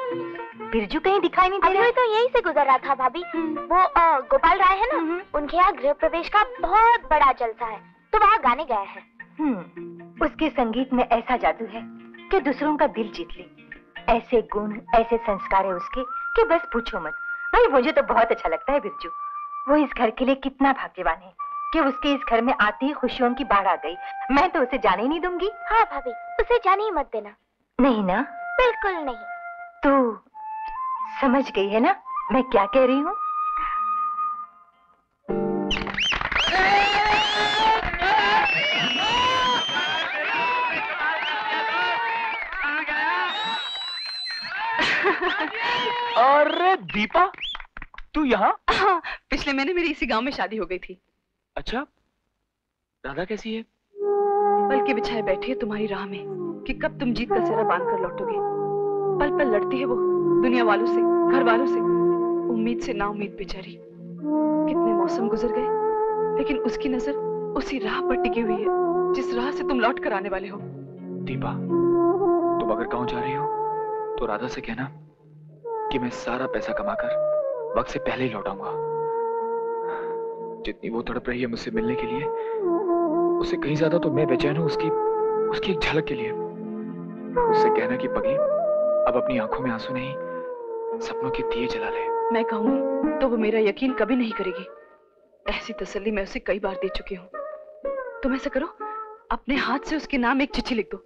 बिरजू कहीं दिखाई नहीं दे रहा? तो यहीं से गुजर रहा था भाभी। वो अ, गोपाल राय है ना? उनके यहाँ गृह प्रवेश का बहुत बड़ा जलसा है। तो वहाँ गाने गया है। हम्म, उसके संगीत में ऐसा जादू है कि दूसरों का दिल जीत ले। ऐसे गुण ऐसे संस्कार है उसके कि बस पूछो मत। भाई मुझे तो बहुत अच्छा लगता है बिरजू। वो इस घर के लिए कितना भाग्यवान है कि उसके इस घर में आते ही खुशियों की बाढ़ आ गई। मैं तो उसे जाने ही नहीं दूँगी। हाँ भाभी उसे जाने ही मत देना। नहीं ना? बिल्कुल नहीं। तो समझ गई है ना मैं क्या कह रही हूँ? अरे दीपा तू यहाँ? हाँ, पिछले महीने मेरी इसी गाँव में शादी हो गई थी। अच्छा दादा कैसी है? बल्कि बिछाए बैठी है तुम्हारी राह में कि कब तुम जीत का सिरा बाँध कर लौटोगे। पल पल लड़ती है वो, दुनिया वालों से, घर वालों से। उम्मीद से ना उम्मीद बेचारी। कितने मौसम गुजर गए, लेकिन उसकी नज़र उसी राह पर टिकी हुई है, जिस राह से तुम लौट कर आने वाले हो। दीपा, तुम अगर गाँव जा रही हो तो राधा से कहना कि मैं सारा पैसा कमाकर वक्त से पहले ही लौटाऊँगा जितनी वो तड़प रही है मुझसे मिलने के लिए, उससे कहीं ज़्यादा तो मैं बेचैन हूँ उसकी उसकी एक झलक के लिए। उससे कहना कि, पगली अब अपनी आँखों में आँसू नहीं सपनों के दिए जला ले। मैं कहूँगी तो वो मेरा यकीन कभी नहीं करेगी। ऐसी तसल्ली मैं उसे कई बार दे चुकी हूँ। तुम ऐसा करो अपने हाथ से उसके नाम एक चिट्ठी लिख दो।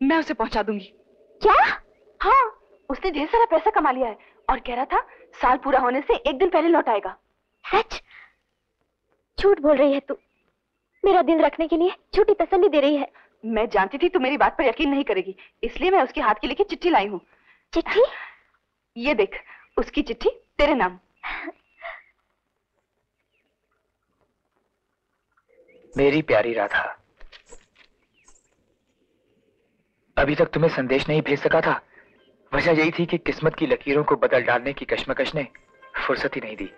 मैं उसे पहुँचा दूँगी। क्या? हाँ उसने ढेर सारा पैसा कमा लिया है और कह रहा था साल पूरा होने से एक दिन पहले लौट आएगा। सच? झूठ बोल रही है तू। मेरा दिल रखने के लिए झूठी तसल्ली दे रही है। मैं जानती थी तू मेरी बात पर यकीन नहीं करेगी इसलिए मैं उसके हाथ की लिखी चिट्ठी लाई हूँ। चिट्ठी? ये देख, उसकी चिट्ठी तेरे नाम। मेरी प्यारी राधा, अभी तक तुम्हें संदेश नहीं भेज सका था। वजह यही थी कि किस्मत की लकीरों को बदल डालने की कश्मकश ने फुर्सत ही नहीं दी।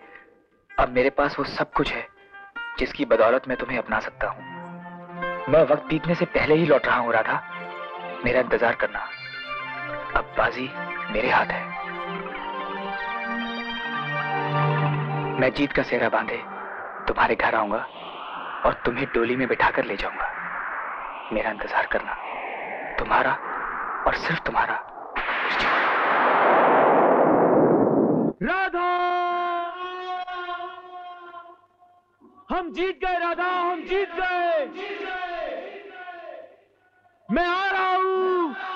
अब मेरे पास वो सब कुछ है, जिसकी बदौलत मैं तुम्हें अपना सकता हूँ। मैं वक्त बीतने से पहले ही लौट रहा हूँ, राधा। मेरा इंतज़ार करना। अब बाजी मेरे हाथ है। मैं जीत का सेहरा बांधे, तुम्हारे घर आऊँगा और तुम्हें डोली में बिठाकर ले जाऊँगा। मेरा इंतज़ार करना, तुम्हारा और सिर्फ़ तुम्हारा। राधा! हम जीत गए, राधा, हम जीत गए। मैं आ रहा हूँ।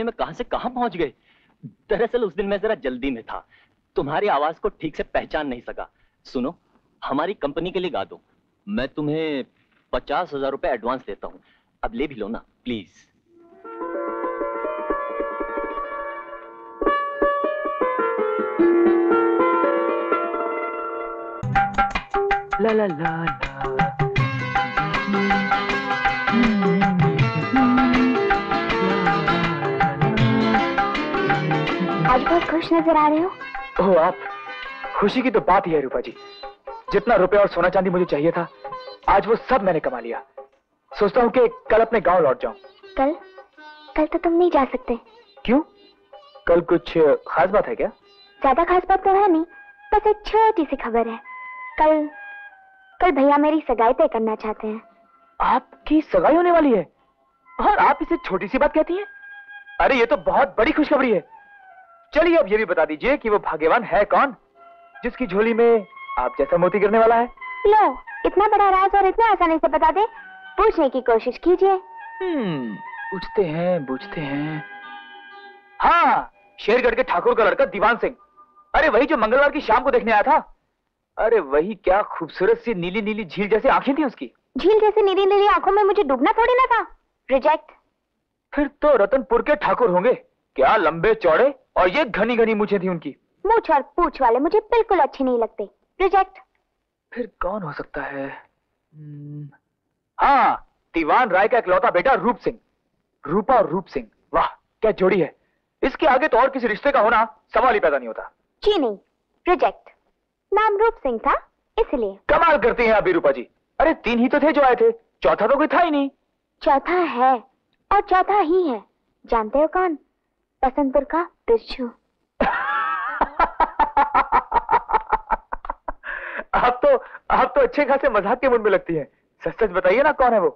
महीने में कहाँ से कहाँ पहुँच गए? दरअसल उस दिन मैं जरा जल्दी में था। तुम्हारी आवाज़ को ठीक से पहचान नहीं सका। सुनो, हमारी कंपनी के लिए गा दो। मैं तुम्हें पचास हज़ार रुपए एडवांस देता हूँ। अब ले भी लो ना, प्लीज़। ला ला ला। आज बहुत खुश नज़र आ रहे हो? ओह आप खुशी की तो बात ही है रूपा जी जितना रुपए और सोना चांदी मुझे चाहिए था आज वो सब मैंने कमा लिया। सोचता हूँ कि कल अपने गाँव लौट जाऊँ। कल? कल तो तुम नहीं जा सकते। क्यों? कल कुछ खास बात है क्या? ज़्यादा खास बात तो है नहीं बस एक छोटी सी खबर है। कल कल भैया मेरी सगाई तय करना चाहते हैं। आपकी सगाई होने वाली है? और आप इसे छोटी सी बात कहती हैं? अरे ये तो बहुत बड़ी खुशखबरी है। चलिए अब ये भी बता दीजिए कि वो भाग्यवान है कौन जिसकी झोली में आप जैसा मोती गिरने वाला है। लो इतना बड़ा राज और इतना आसानी से बता दे पूछने की कोशिश कीजिए। हम्म पूछते हैं पूछते हैं। हाँ शेरगढ़ के ठाकुर का लड़का दीवान सिंह। अरे वही जो मंगलवार की शाम को देखने आया था। अरे वही क्या खूबसूरत सी नीली नीली झील जैसी आँखें थी उसकी। झील जैसी नीली नीली आँखों में मुझे डूबना थोड़ी ना था। रिजेक्ट फिर तो रतनपुर के ठाकुर होंगे। क्या लंबे चौड़े और ये घनी घनी मुझे थी उनकी। मूछ और पूछ वाले मुझे बिल्कुल अच्छे नहीं लगते। रिजेक्ट फिर कौन हो सकता है? हम्म, हाँ दीवान राय का इकलौता बेटा रूप सिंह। रूपा और रूप सिंह। वाह क्या जोड़ी है। इसके आगे तो और किसी रिश्ते का होना सवाल ही पैदा नहीं होता। जी नहीं। रिजेक्ट नाम रूप सिंह था इसलिए। कमाल करती हैं अभी रूपा जी। अरे तीन ही तो थे जो आए थे। चौथा तो कोई था ही नहीं। चौथा है और चौथा ही है। जानते हो कौन? बसंतपुर का बिरजू आप तो आप तो अच्छे खासे मज़ाक के मूड में लगती हैं। सच सच बताइए ना कौन है वो?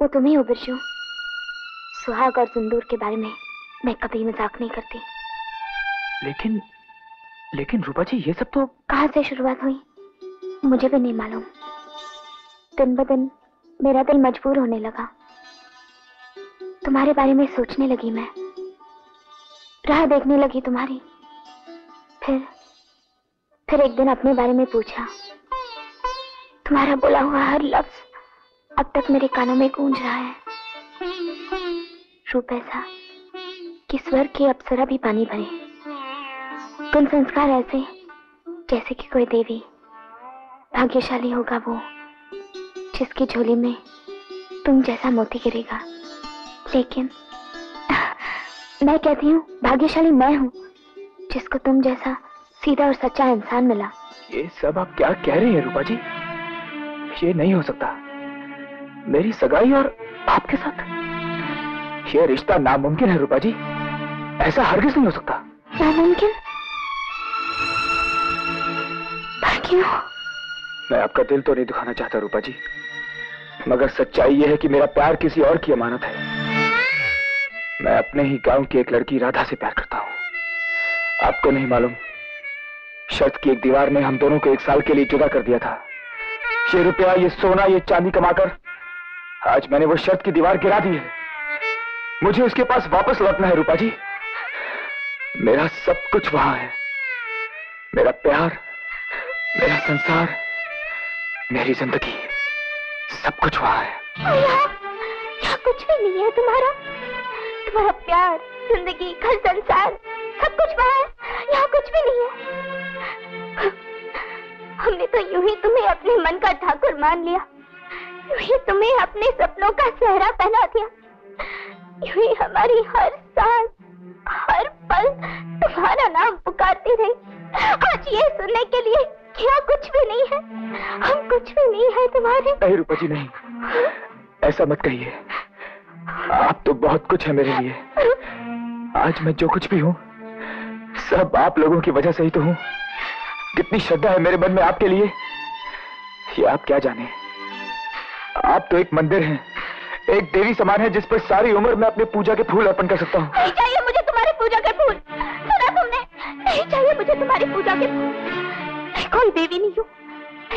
वो तुम ही हो बिरजू सुहाग और सिंदूर के बारे में मैं कभी मज़ाक नहीं करती। लेकिन लेकिन रूपा जी ये सब तो कहाँ से शुरुआत हुई? मुझे भी नहीं मालूम। दिन ब दिन मेरा दिल मजबूर होने लगा। तुम्हारे बारे में सोचने लगी मैं। राह देखने लगी तुम्हारी। फिर फिर एक दिन अपने बारे में पूछा। तुम्हारा बोला हुआ हर लफ्ज अब तक मेरे कानों में गूंज रहा है। रूप ऐसा कि स्वर की अप्सरा भी पानी भरे। तुम संस्कार ऐसे, जैसे कि कोई देवी भाग्यशाली होगा वो, जिसकी झोली में तुम जैसा मोती गिरेगा। लेकिन मैं कहती हूँ भाग्यशाली मैं हूँ जिसको तुम जैसा सीधा और सच्चा इंसान मिला। ये सब आप क्या कह रही हैं रूपा जी ये नहीं हो सकता। मेरी सगाई और आपके साथ? ये रिश्ता नामुमकिन है रूपा जी ऐसा हरगिज नहीं हो सकता। नामुमकिन? क्यों? मैं आपका दिल तो नहीं दुखाना चाहता रूपा जी मगर सच्चाई यह है कि मेरा प्यार किसी और की अमानत है। मैं अपने ही गाँव की एक लड़की राधा से प्यार करता हूँ। आपको नहीं मालूम, शर्त की एक दीवार ने हम दोनों को एक साल के लिए जुदा कर दिया था। ये रुपया, ये सोना, ये चांदी कमाकर आज मैंने वो शर्त की दीवार गिरा दी है। मुझे उसके पास वापस लौटना है, रूपा जी। मेरा सब कुछ वहाँ है। मेरा प्यार, मेरा संसार, मेरी ज़िंदगी, सब कुछ वहाँ है। कुछ भी नहीं है तुम्हारा। तुम्हारा प्यार, ज़िंदगी, घर, संसार, सब कुछ वहाँ है यहाँ कुछ भी नहीं है। हमने तो यूँ ही तुम्हें अपने मन का ठाकुर मान लिया। यूँ ही तुम्हें अपने सपनों का सहरा पहना दिया। यूँ ही हमारी हर सांस हर पल तुम्हारा नाम पुकारती रही। आज ये सुनने के लिए क्या कुछ भी नहीं है? हम कुछ भी नहीं है तुम्हारे। नहीं रूपा जी नहीं। ऐसा मत कहिए। आप तो बहुत कुछ है मेरे लिए। आज मैं जो कुछ भी हूँ, सब आप लोगों की वजह से ही तो हूँ। कितनी श्रद्धा है मेरे मन में आपके लिए। ये आप क्या जाने? आप तो एक मंदिर हैं, एक देवी समान है जिस पर सारी उम्र मैं अपनी पूजा के फूल अर्पण कर सकता हूँ। नहीं चाहिए मुझे तुम्हारी पूजा के फूल। सुना तुमने? नहीं चाहिए मुझे तुम्हारी पूजा के फूल। कोई देवी नहीं हूँ।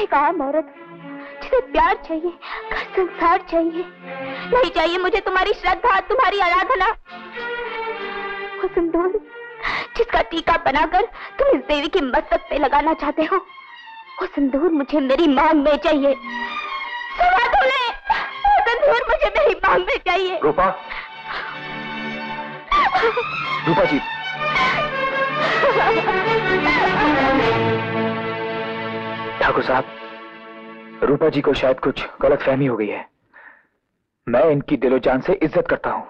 एक आम औरत हूँ, प्यार चाहिए घर संसार चाहिए। नहीं चाहिए मुझे तुम्हारी श्रद्धा तुम्हारी आराधना। वो सिंदूर जिसका टीका बनाकर तुम इस देवी की मस्तक पे लगाना चाहते हो वो सिंदूर मुझे मेरी मांग में चाहिए। वो सिंदूर मुझे मेरी मांग में चाहिए। रूपा। रूपा जी। ठाकुर साहब। रूपा जी को शायद कुछ गलत फहमी हो गई है। मैं इनकी दिलो जान से इज़्ज़त करता हूँ।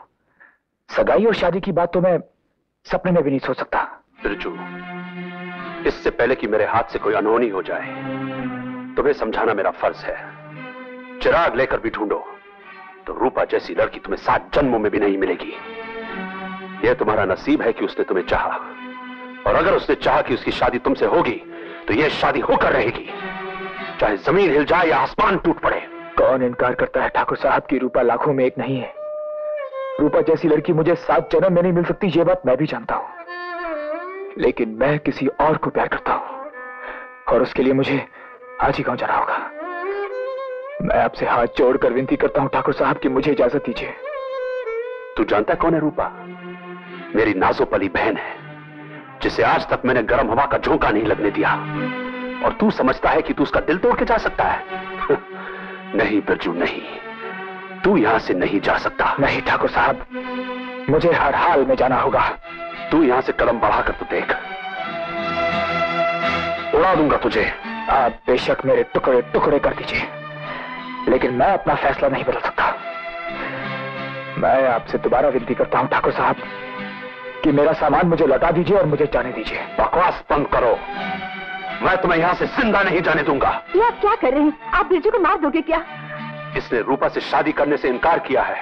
सगाई और शादी की बात तो मैं सपने में भी नहीं सोच सकता। इससे पहले कि मेरे हाथ से कोई अनहोनी हो जाए, तुम्हें समझाना मेरा फ़र्ज़ है। चिराग लेकर भी ढूंढो तो रूपा जैसी लड़की तुम्हें सात जन्मों में भी नहीं मिलेगी। यह तुम्हारा नसीब है कि उसने तुम्हें चाहा। और अगर उसने चाहा कि उसकी शादी तुमसे होगी तो यह शादी होकर रहेगी। चाहे ज़मीन हिल जाए या आसमान टूट पड़े। कौन इनकार करता है? ठाकुर साहब की रूपा लाखों में एक नहीं है। रूपा जैसी लड़की मुझे सात जन्म में नहीं मिल सकती ये बात मैं भी जानता हूँ। लेकिन मैं किसी और को प्यार करता हूँ। और उसके लिए मुझे आज ही गाँव जाना होगा। मैं आपसे हाथ जोड़कर विनती करता हूँ ठाकुर साहब की मुझे इजाज़त दीजिए। तू जानता कौन है रूपा? मेरी नाजोपली बहन है जिसे आज तक मैंने गर्म हवा का झोंका नहीं लगने दिया। और तू समझता है कि तू उसका दिल तोड़ के जा सकता है। नहीं बिरजू नहीं। तू यहाँ से नहीं जा सकता। नहीं ठाकुर साहब। मुझे हर हाल में जाना होगा। तू यहाँ से कदम बढ़ाकर तो देख। उड़ा दूँगा तुझे। आप बेशक मेरे टुकड़े टुकड़े कर दीजिए। लेकिन मैं अपना फैसला नहीं बदल सकता। मैं आपसे दोबारा विनती करता हूँ ठाकुर साहब कि मेरा सामान मुझे लौटा दीजिए और मुझे जाने दीजिए। बकवास बंद करो। मैं तुम्हें यहाँ से ज़िंदा नहीं जाने दूँगा। ये आप क्या कर रहे हैं? आप बिरजू को मार दोगे क्या? इसने रूपा से शादी करने से इनकार किया है।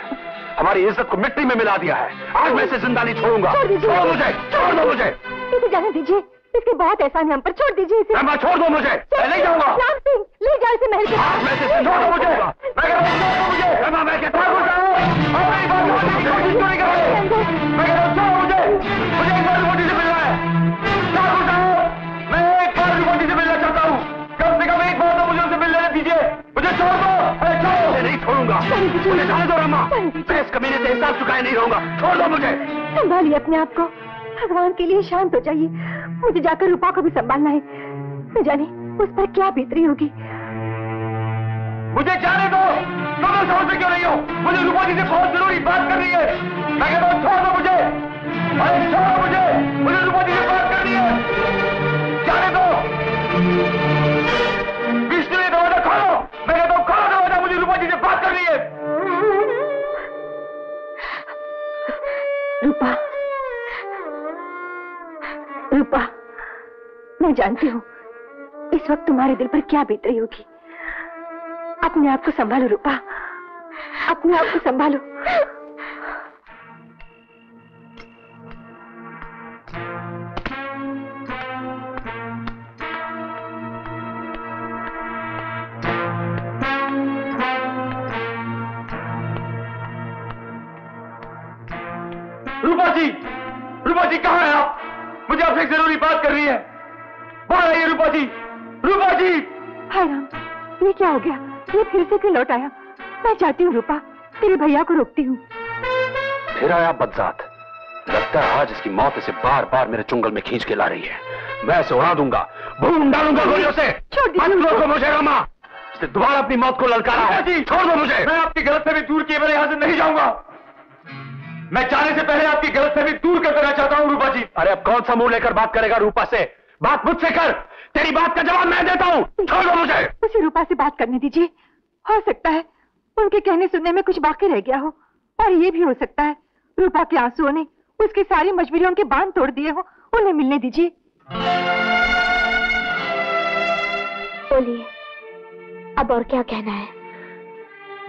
हमारी इज़्ज़त को मिट्टी में मिला दिया है। आज मैं इसे ज़िंदा नहीं छोड़ूँगा। छोड़ मुझे। छोड़ दो मुझे। इसे जाने दीजिए। इसके बहुत एहसान है हम पर। छोड़ दीजिए इसे। मैं छोड़ दो मुझे। मैं नहीं जाऊँगा। राम सिंह ले जाओ इसे महल के आज मैं इसे छोड़ दो मुझे। मैं हूँ, मुझे। मैं मैं कहता हूँ मुझे छोड़ दो। छोड़ो मैं नहीं छोड़ूँगा। मुझे जाने दो रमा। मैं इस कमीने से हिसाब चुकाए नहीं रहूँगा। छोड़ दो मुझे। संभालिए अपने आप को। भगवान के लिए शांत हो जाइए। मुझे जाकर रूपा को भी संभालना है। न जाने उस पर क्या बेहतरी होगी। मुझे जाने दो। तुम लोग समझते क्यों नहीं हो? मुझे रूपा जी से बहुत ज़रूरी बात करनी है। मैं कहता हूँ छोड़ दो मुझे। अरे छोड़ो रूपा। रूपा, मैं जानती हूँ इस वक्त तुम्हारे दिल पर क्या बीत रही होगी। अपने आप को संभालो, रूपा। अपने आप को संभालो। जी रूपा जी कहाँ हैं आप? मुझे आपसे एक ज़रूरी बात करनी है। बाहर आइए रूपा जी रूपा जी हाय राम ये क्या हो गया? ये फिर से क्यों लौट आया? मैं चाहती हूँ रूपा तेरे भैया को रोकती हूँ। फिर आया बदजात। लगता है आज इसकी मौत इसे बार बार मेरे चुंगल में खींच के ला रही है। मैं इसे उड़ा दूँगा भून डालूँगा गोलियों से। मत रोको मुझे रामा। दोबारा अपनी मौत को ललकारा है। छोड़ दो मुझे। मैं आपकी गलत से भी दूर किए बिना यहाँ से नहीं जाऊँगा। मैं जाने से पहले आपकी गलत भी दूर कर देना चाहता हूँ रूपा जी। अरे अब कौन सा मुँह लेकर बात करेगा रूपा से? बात मुझसे कर। तेरी बात का जवाब मैं देता हूँ। छोड़ दो मुझे। उसे रूपा से बात करने दीजिए। हो सकता है उनके कहने सुनने में कुछ बाकी रह गया हो और ये भी हो सकता है रूपा के आंसुओं ने उसकी सारी मजबूरियों के बाँध तोड़ दिए हो उन्हें मिलने दीजिए। बोलिए अब और क्या कहना है?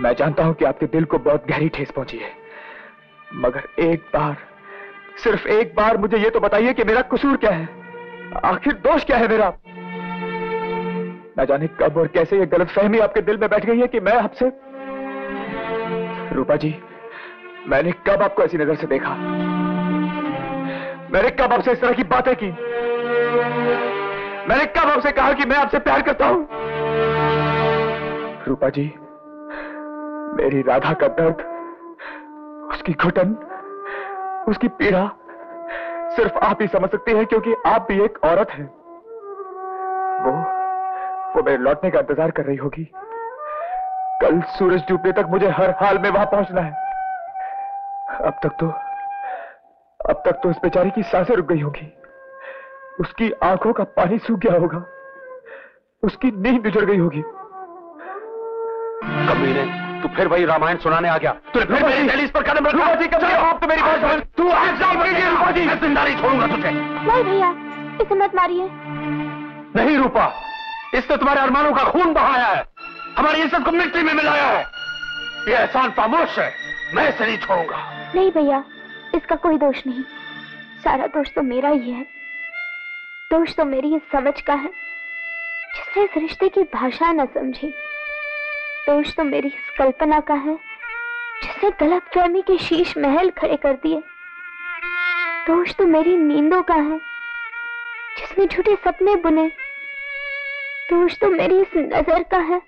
मैं जानता हूँ कि आपके दिल को बहुत गहरी ठेस पहुँची है। मगर एक बार, सिर्फ़ एक बार मुझे ये तो बताइए कि मेरा कसूर क्या है? आखिर दोष क्या है मेरा? न जाने कब और कैसे ये गलत फहमी आपके दिल में बैठ गई है कि मैं आपसे रूपा जी मैंने कब आपको ऐसी नज़र से देखा? मैंने कब आपसे इस तरह की बातें की? मैंने कब आपसे कहा कि मैं आपसे प्यार करता हूँ? रूपा जी मेरी राधा का दर्द उसकी घुटन, उसकी पीड़ा सिर्फ़ आप ही समझ सकती हैं, क्योंकि आप भी एक औरत हैं। वो वो मेरे लौटने का इंतज़ार कर रही होगी। कल सूरज डूबने तक मुझे हर हाल में वहाँ पहुँचना है। अब तक तो अब तक तो उस बेचारी की साँसें रुक गई होगी। उसकी आँखों का पानी सूख गया होगा। उसकी नींद उजड़ गई होगी। कमीने तू फिर वही रामायण सुनाने आ गया। तूने फिर मेरी दहलीज पर कदम रखा। जी कब आप तो मेरी बात समझ तू आज जाओ रूपा जी। मैं ज़िंदा नहीं छोड़ूँगा तुझे। नहीं भैया इसे मत मारिए। नहीं रूपा। इसने तुम्हारे अरमानों का खून बहाया है। हमारी इज़्ज़त को मिट्टी में मिलाया है। ये एहसान फामोश है। मैं इसे नहीं छोड़ूँगा। नहीं भैया इसका कोई दोष नहीं। सारा दोष तो मेरा ही है। दोष तो मेरी इस समझ का है। जिसने इस रिश्ते की भाषा न समझी। दोष तो मेरी इस कल्पना का है जिसने गलत फहमी के शीश महल खड़े कर दिए। दोष तो मेरी नींदों का है, जिसने झूठे सपने बुने। दोष तो मेरी इस नज़र का है,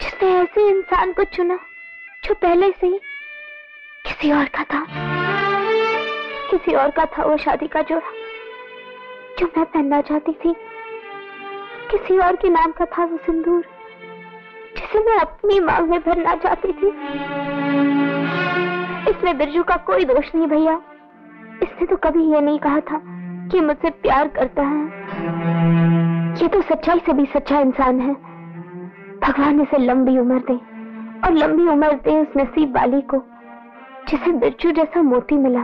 जिसने ऐसे इंसान को चुना, जो पहले से ही किसी और का था। किसी और का था वो शादी का जोड़ा, जो मैं पहनना चाहती थी। किसी और के नाम का था वो सिंदूर। जिसे मैं अपनी मांग में भरना चाहती थी। इसमें बिरजू का कोई दोष नहीं भैया। इसने तो कभी ये नहीं कहा था कि मुझसे प्यार करता है। ये तो सच्चाई से भी सच्चा इंसान है। भगवान इसे लंबी उम्र दे और लंबी उम्र दे उस नसीब वाली को, जिसे बिरजू जैसा मोती मिला।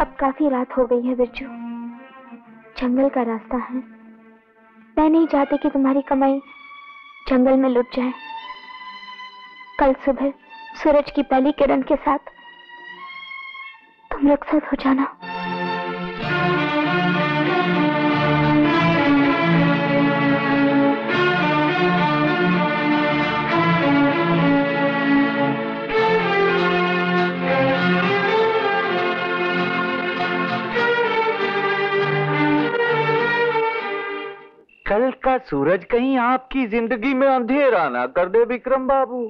अब काफ़ी रात हो गई है बिरजू। जंगल का रास्ता है। मैं नहीं चाहती कि तुम्हारी कमाई जंगल में लुट जाए। कल सुबह सूरज की पहली किरण के साथ तुम रक्षित हो जाना। कल का सूरज कहीं आपकी ज़िंदगी में अंधेरा ना कर दे विक्रम बाबू।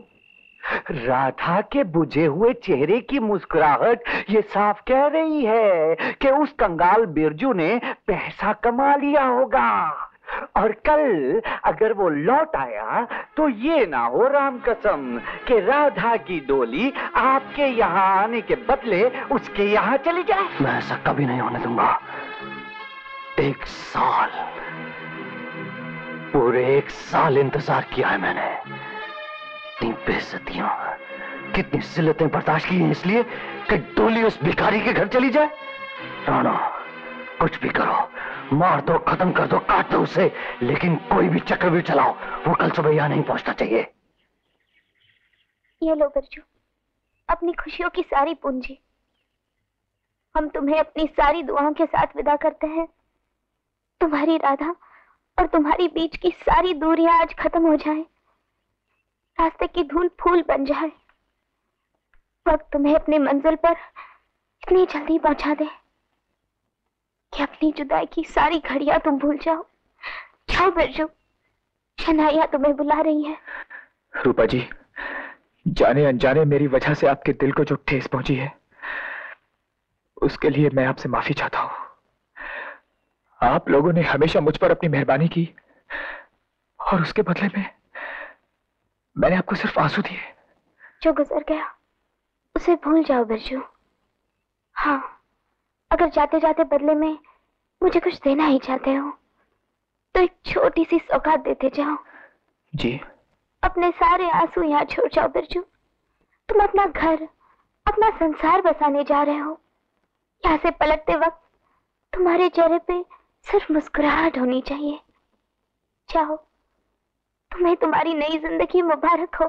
राधा के बुझे हुए चेहरे की मुस्कुराहट ये साफ़ कह रही है कि उस कंगाल बिरजू ने पैसा कमा लिया होगा। और कल अगर वो लौट आया तो ये ना हो राम कसम कि राधा की डोली आपके यहाँ आने के बदले उसके यहाँ चली जाए। मैं ऐसा कभी नहीं होने दूँगा। एक साल पूरे एक साल इंतज़ार किया है मैंने। इतनी बेइज्जतियाँ। कितनी सिलतें बर्दाश्त की हैं इसलिए कि डोली उस भिखारी के घर चली जाए। राणा, कुछ भी करो। मार दो, खत्म कर दो, काट दो उसे। लेकिन कोई भी चक्र भी चलाओ, वो कल सुबह यहाँ नहीं पहुँचना चाहिए। ये लो बिरजू अपनी खुशियों की सारी पूंजी। हम तुम्हें अपनी सारी दुआओं के साथ विदा करते हैं। तुम्हारी राधा और तुम्हारी बीच की सारी दूरियाँ आज खत्म हो जाए। रास्ते की धूल फूल बन जाए। वक्त तुम्हें अपनी मंजिल पर इतनी जल्दी पहुँचा दे कि अपनी जुदाई की सारी घड़ियाँ तुम भूल जाओ। जाओ बिरजू शनाया तुम्हें बुला रही है। रूपा जी जाने अनजाने मेरी वजह से आपके दिल को जो ठेस पहुँची है, उसके लिए मैं आपसे माफ़ी चाहता हूँ। आप लोगों ने हमेशा मुझ पर अपनी मेहरबानी की। और उसके बदले में मैंने आपको सिर्फ़ आँसू दिए। जो गुजर गया उसे भूल जाओ बिरजू। हाँ अगर जाते जाते बदले में मुझे कुछ देना ही चाहते हो तो एक छोटी सी सौगात देते जाओ। जी। अपने सारे आँसू यहाँ छोड़ जाओ बिरजू। तुम अपना घर अपना संसार बसाने जा रहे हो। यहाँ से पलटते वक्त तुम्हारे चेहरे पे सिर्फ़ मुस्कुराहट होनी चाहिए। चाहो तुम्हें तुम्हारी नई ज़िंदगी मुबारक हो।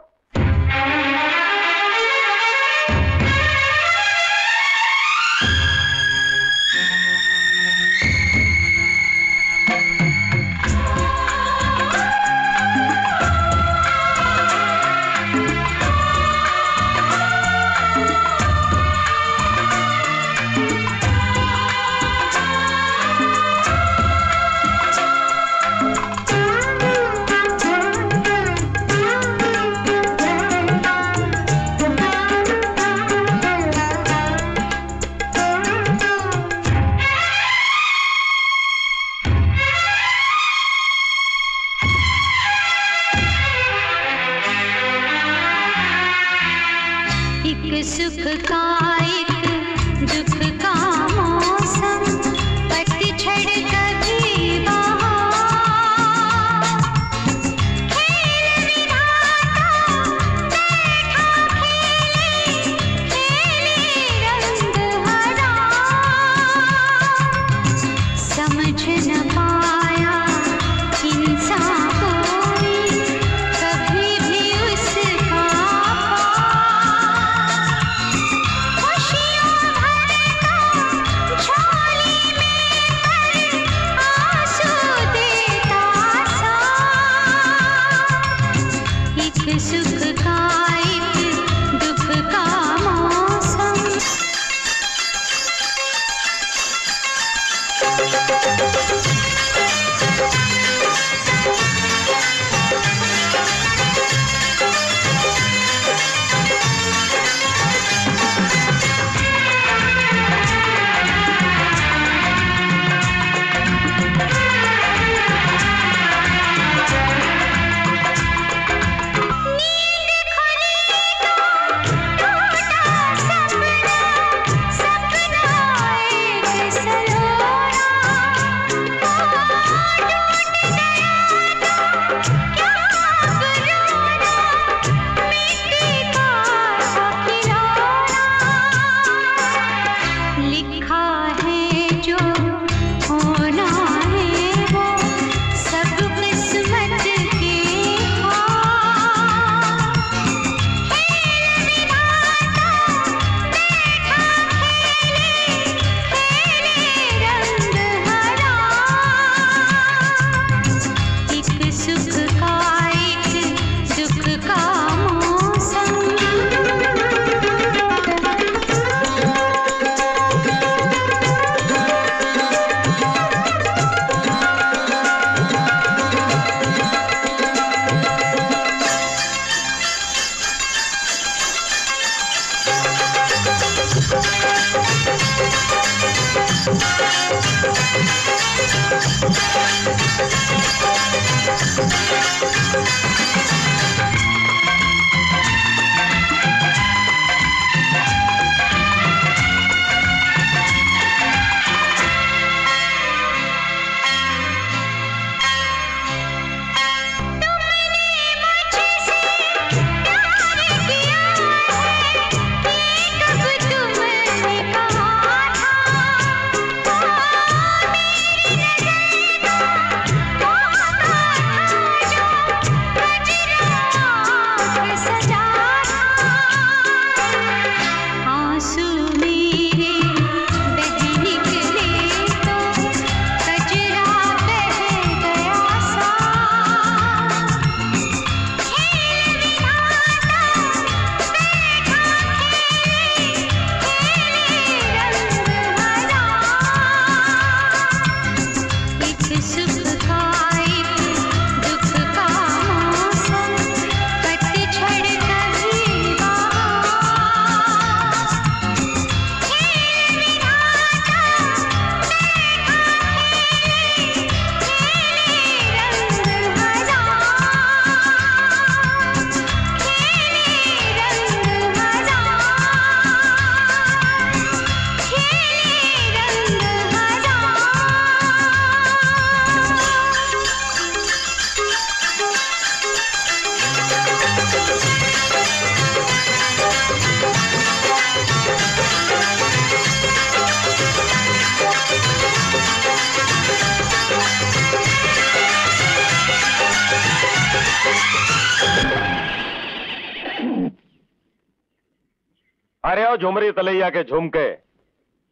तलैया के झुमके।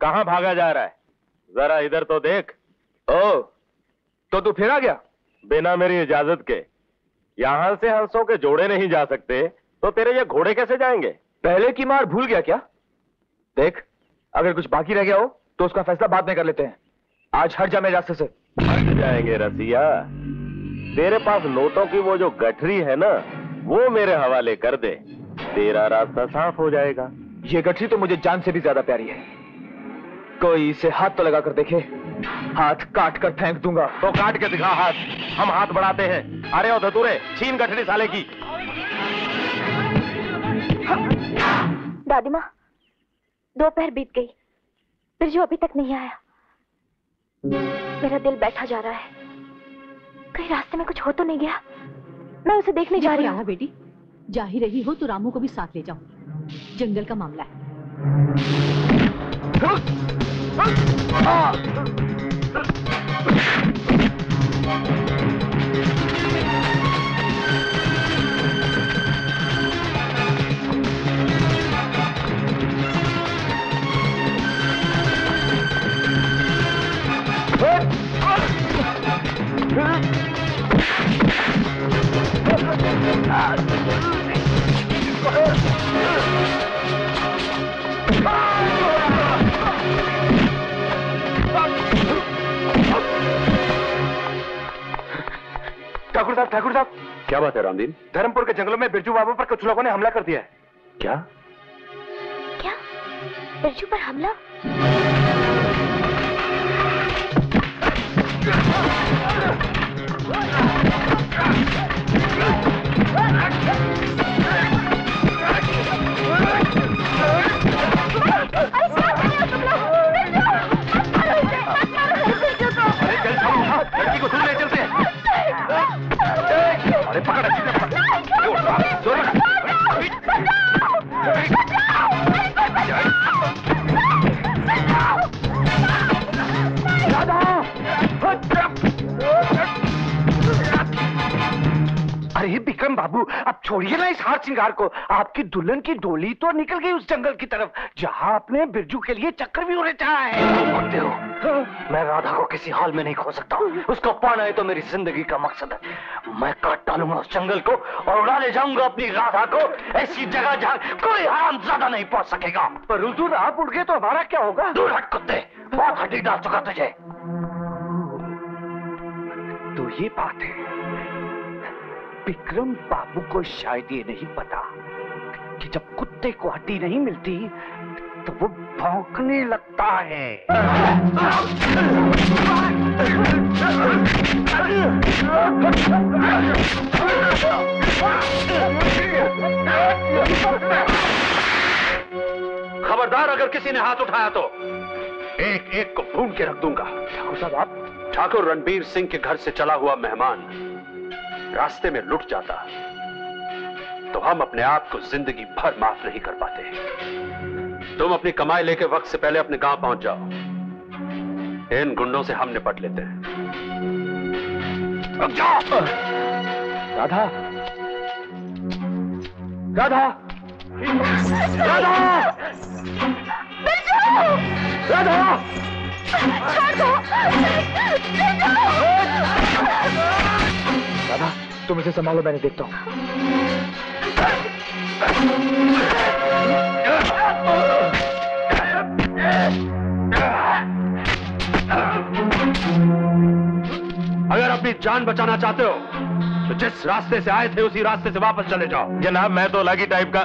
कहाँ भागा जा रहा है? जरा इधर तो देख। ओ तो तू फिर आ गया? बिना मेरी इजाज़त के। यहाँ से हंसों के जोड़े नहीं जा सकते तो तेरे ये घोड़े कैसे जाएँगे? पहले की मार भूल गया क्या? देख अगर कुछ बाकी रह गया हो तो उसका फैसला बाद में कर लेते हैं। आज हट जा मेरे रास्ते से। हट जाएँगे रसिया। तेरे पास नोटों की वो जो गठरी है ना वो मेरे हवाले कर दे। तेरा रास्ता साफ़ हो जाएगा। ये गठरी तो मुझे जान से भी ज़्यादा प्यारी है। कोई इसे हाथ तो लगा कर देखे हाथ काट कर फेंक दूँगा। तो काट के दिखा हाथ हम हाथ बढ़ाते हैं। अरे ओ धतुरे छीन गठरी साले की। दादी माँ दोपहर बीत गई बिरजू अभी तक नहीं आया। मेरा दिल बैठा जा रहा है। कहीं रास्ते में कुछ हो तो नहीं गया। मैं उसे देखने जा रही हूँ। बेटी? जा ही रही हो तो रामू को भी साथ ले जाओ। जंगल का मामला है ठाकुर साहब ठाकुर साहब। क्या बात है रामदीन? धर्मपुर के जंगलों में बिरजू बाबू पर कुछ लोगों ने हमला कर दिया है। क्या? क्या? बिरजू पर हमला? लड़की को दूर ले चलते हैं अरे विक्रम बाबू। अब छोड़िए ना इस हार श्रृंगार को। आपकी दुल्हन की डोली तो निकल गई उस जंगल की तरफ़ जहाँ आपने बिरजू के लिए चक्कर भी उड़े है बोलते हो। मैं राधा को किसी हाल में नहीं खो सकता उसको पाना है तो मेरी ज़िंदगी का मकसद है। मैं काट डालूँगा उस जंगल को और उड़ा ले जाऊँगा अपनी राधा को। ऐसी जगह जहाँ कोई हराम ज़्यादा नहीं पहुँच सकेगा। पर रुदुर आप उड़ गए तो हमारा क्या होगा? दूर हट कुत्ते। बहुत हड्डी डाल चुका तुझे। तो ये बात है। विक्रम बाबू को शायद ये नहीं पता कि जब कुत्ते को हड्डी नहीं मिलती तो वो भौंकने लगता है। खबरदार अगर किसी ने हाथ उठाया तो एक एक को भून के रख दूँगा। ठाकुर साहब आप ठाकुर रणबीर सिंह के घर से चला हुआ मेहमान रास्ते में लुट जाता तो हम अपने आप को ज़िंदगी भर माफ़ नहीं कर पाते। तुम अपनी कमाई लेके वक्त से पहले अपने गाँव पहुँच जाओ। इन गुंडों से हम निपट लेते हैं। राधा। राधा। राधा। राधा। राधा। तुम इसे संभालो मैंने देखता हूँ। अगर अपनी जान बचाना चाहते हो तो जिस रास्ते से आए थे उसी रास्ते से वापस चले जाओ। जनाब मैं तो लगी टाइप का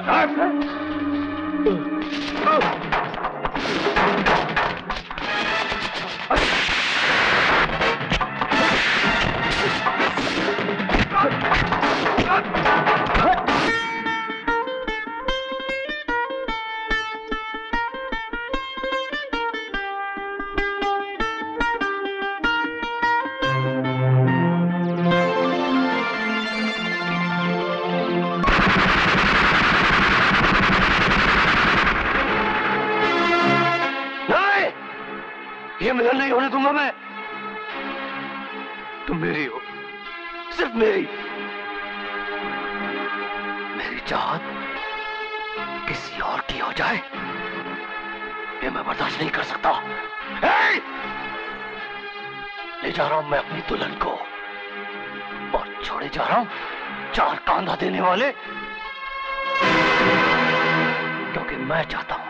कांधा क्योंकि मैं चाहता हूँ,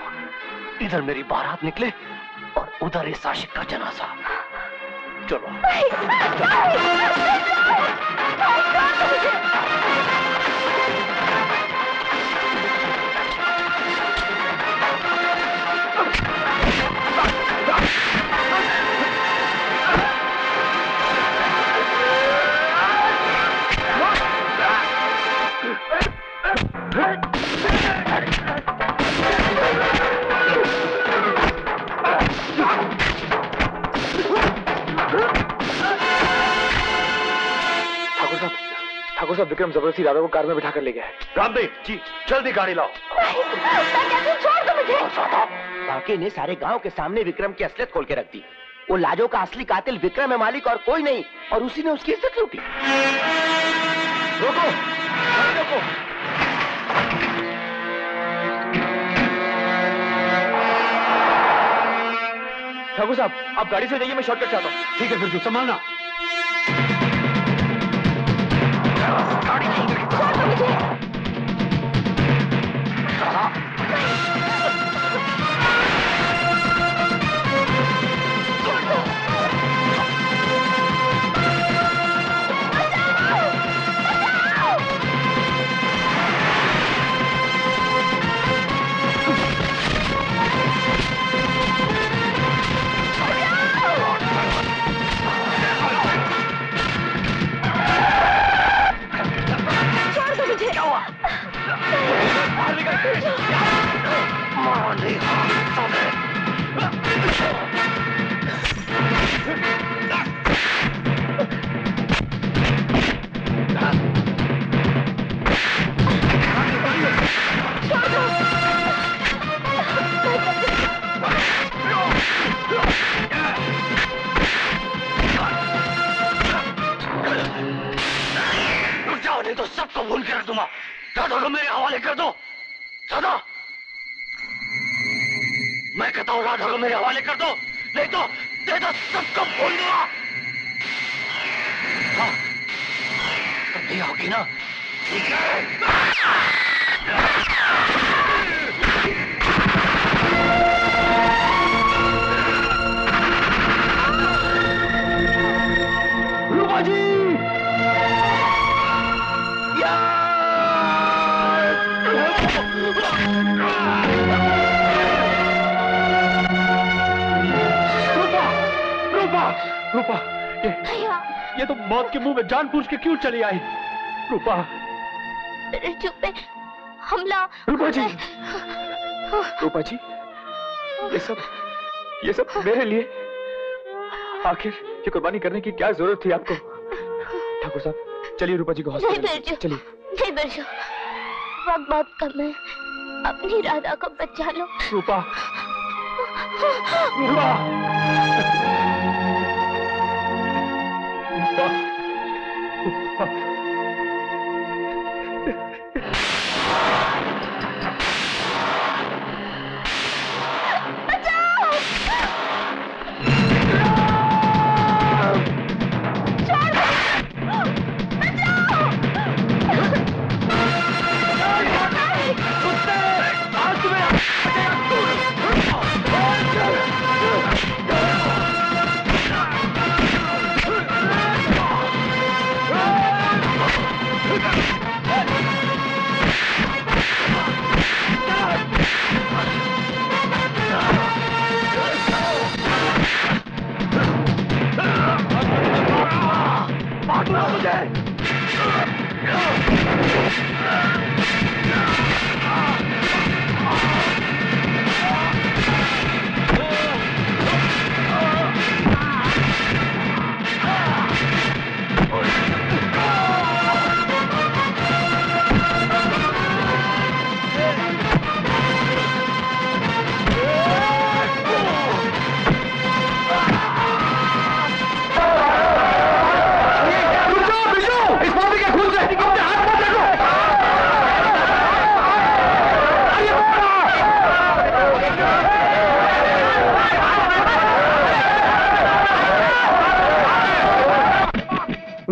इधर मेरी बारात निकले और उधर इस आशिक का जनाजा। चलो। ठाकुर ठाकुर साहब विक्रम ज़बरदस्ती राधा को कार में बिठा कर ले गया है। रामदेव जी जल्दी गाड़ी लाओ। छोड़ दो मुझे? बाकी ने सारे गाँव के सामने विक्रम की असलियत खोल के रख दी। वो लाजो का असली कातिल विक्रम है मालिक और कोई नहीं और उसी ने उसकी इज़्ज़त लूटी। रोको रोको। ठाकुर साहब आप गाड़ी से जाइए मैं शॉर्टकट चाहता हूँ। ठीक है बिरजू संभालना। 哪里去？哪里去？怎么了？नहीं तो सबको भूल के रख दूँगा। दादा को मेरे हवाले कर दो। दादा! मैं कहता हूँ राधा को मेरे हवाले कर दो नहीं तो दे दो सबको भूल दूँगा हाँ, नहीं ना? ठीक है। रूपा ये ये तो मौत के मुँह में जान पूछ के क्यों चली आई? रूपा। चुप पे हमला। रूपा जी रूपा जी ये सब ये सब मेरे लिए। आखिर ये कुर्बानी करने की क्या ज़रूरत थी आपको? ठाकुर साहब चलिए रूपा जी को हॉस्पिटल चलिए। नहीं बिरजू। वक्त बहुत कम है। अपनी राधा को बचा लो। रूपा। रूपा।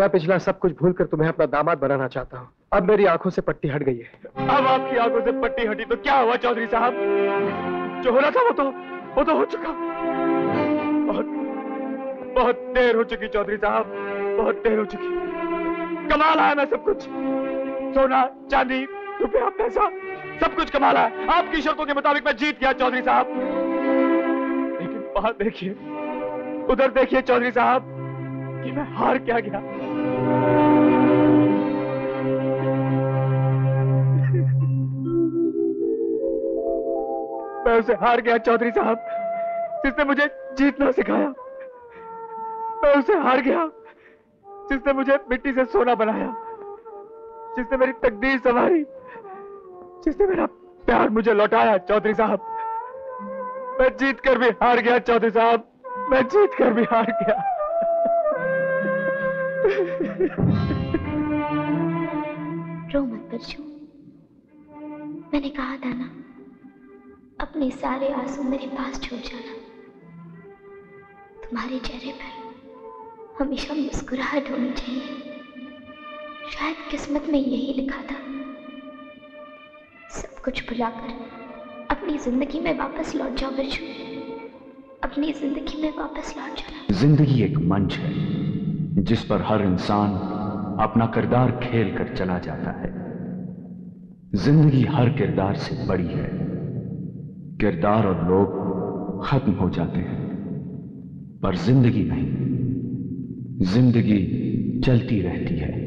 मैं पिछला सब कुछ भूलकर तुम्हें अपना दामाद बनाना चाहता हूँ। अब मेरी आँखों से पट्टी हट गई है। अब आपकी आँखों से पट्टी हटी तो क्या हुआ, चौधरी साहब? जो होना था वो तो वो तो हो चुका। बहुत बहुत देर हो चुकी चौधरी साहब, बहुत देर हो चुकी। कमाल है मैं सब कुछ। सोना, चांदी, रुपया, पैसा, सब कुछ कमाल है आपकी शर्तों के मुताबिक मैं जीत गया चौधरी साहब। लेकिन बाहर देखिए, उधर देखिए चौधरी साहब, कि मैं हार क्या गया। मैं उसे हार गया, चौधरी साहब। जिसने मुझे जीतना सिखाया। मैं उसे हार गया। जिसने मुझे मिट्टी से सोना बनाया। जिसने मेरी तकदीर संवारी। जिसने मेरा प्यार मुझे लौटाया, चौधरी साहब। मैं जीत कर भी हार गया, चौधरी साहब। मैं जीत कर भी हार गया। रो मत बच्चों मैंने कहा था ना अपने सारे आँसू मेरे पास छोड़ जाना। तुम्हारे चेहरे पर हमेशा मुस्कुराहट होनी चाहिए। शायद किस्मत में यही लिखा था। सब कुछ भुलाकर अपनी ज़िंदगी में वापस लौट जाओ, बच्चों। अपनी ज़िंदगी में वापस लौट जाना। ज़िंदगी एक मंच है। जिस पर हर इंसान अपना किरदार खेल कर चला जाता है। ज़िंदगी हर किरदार से बड़ी है। किरदार और लोग खत्म हो जाते हैं। पर ज़िंदगी नहीं, ज़िंदगी चलती रहती है।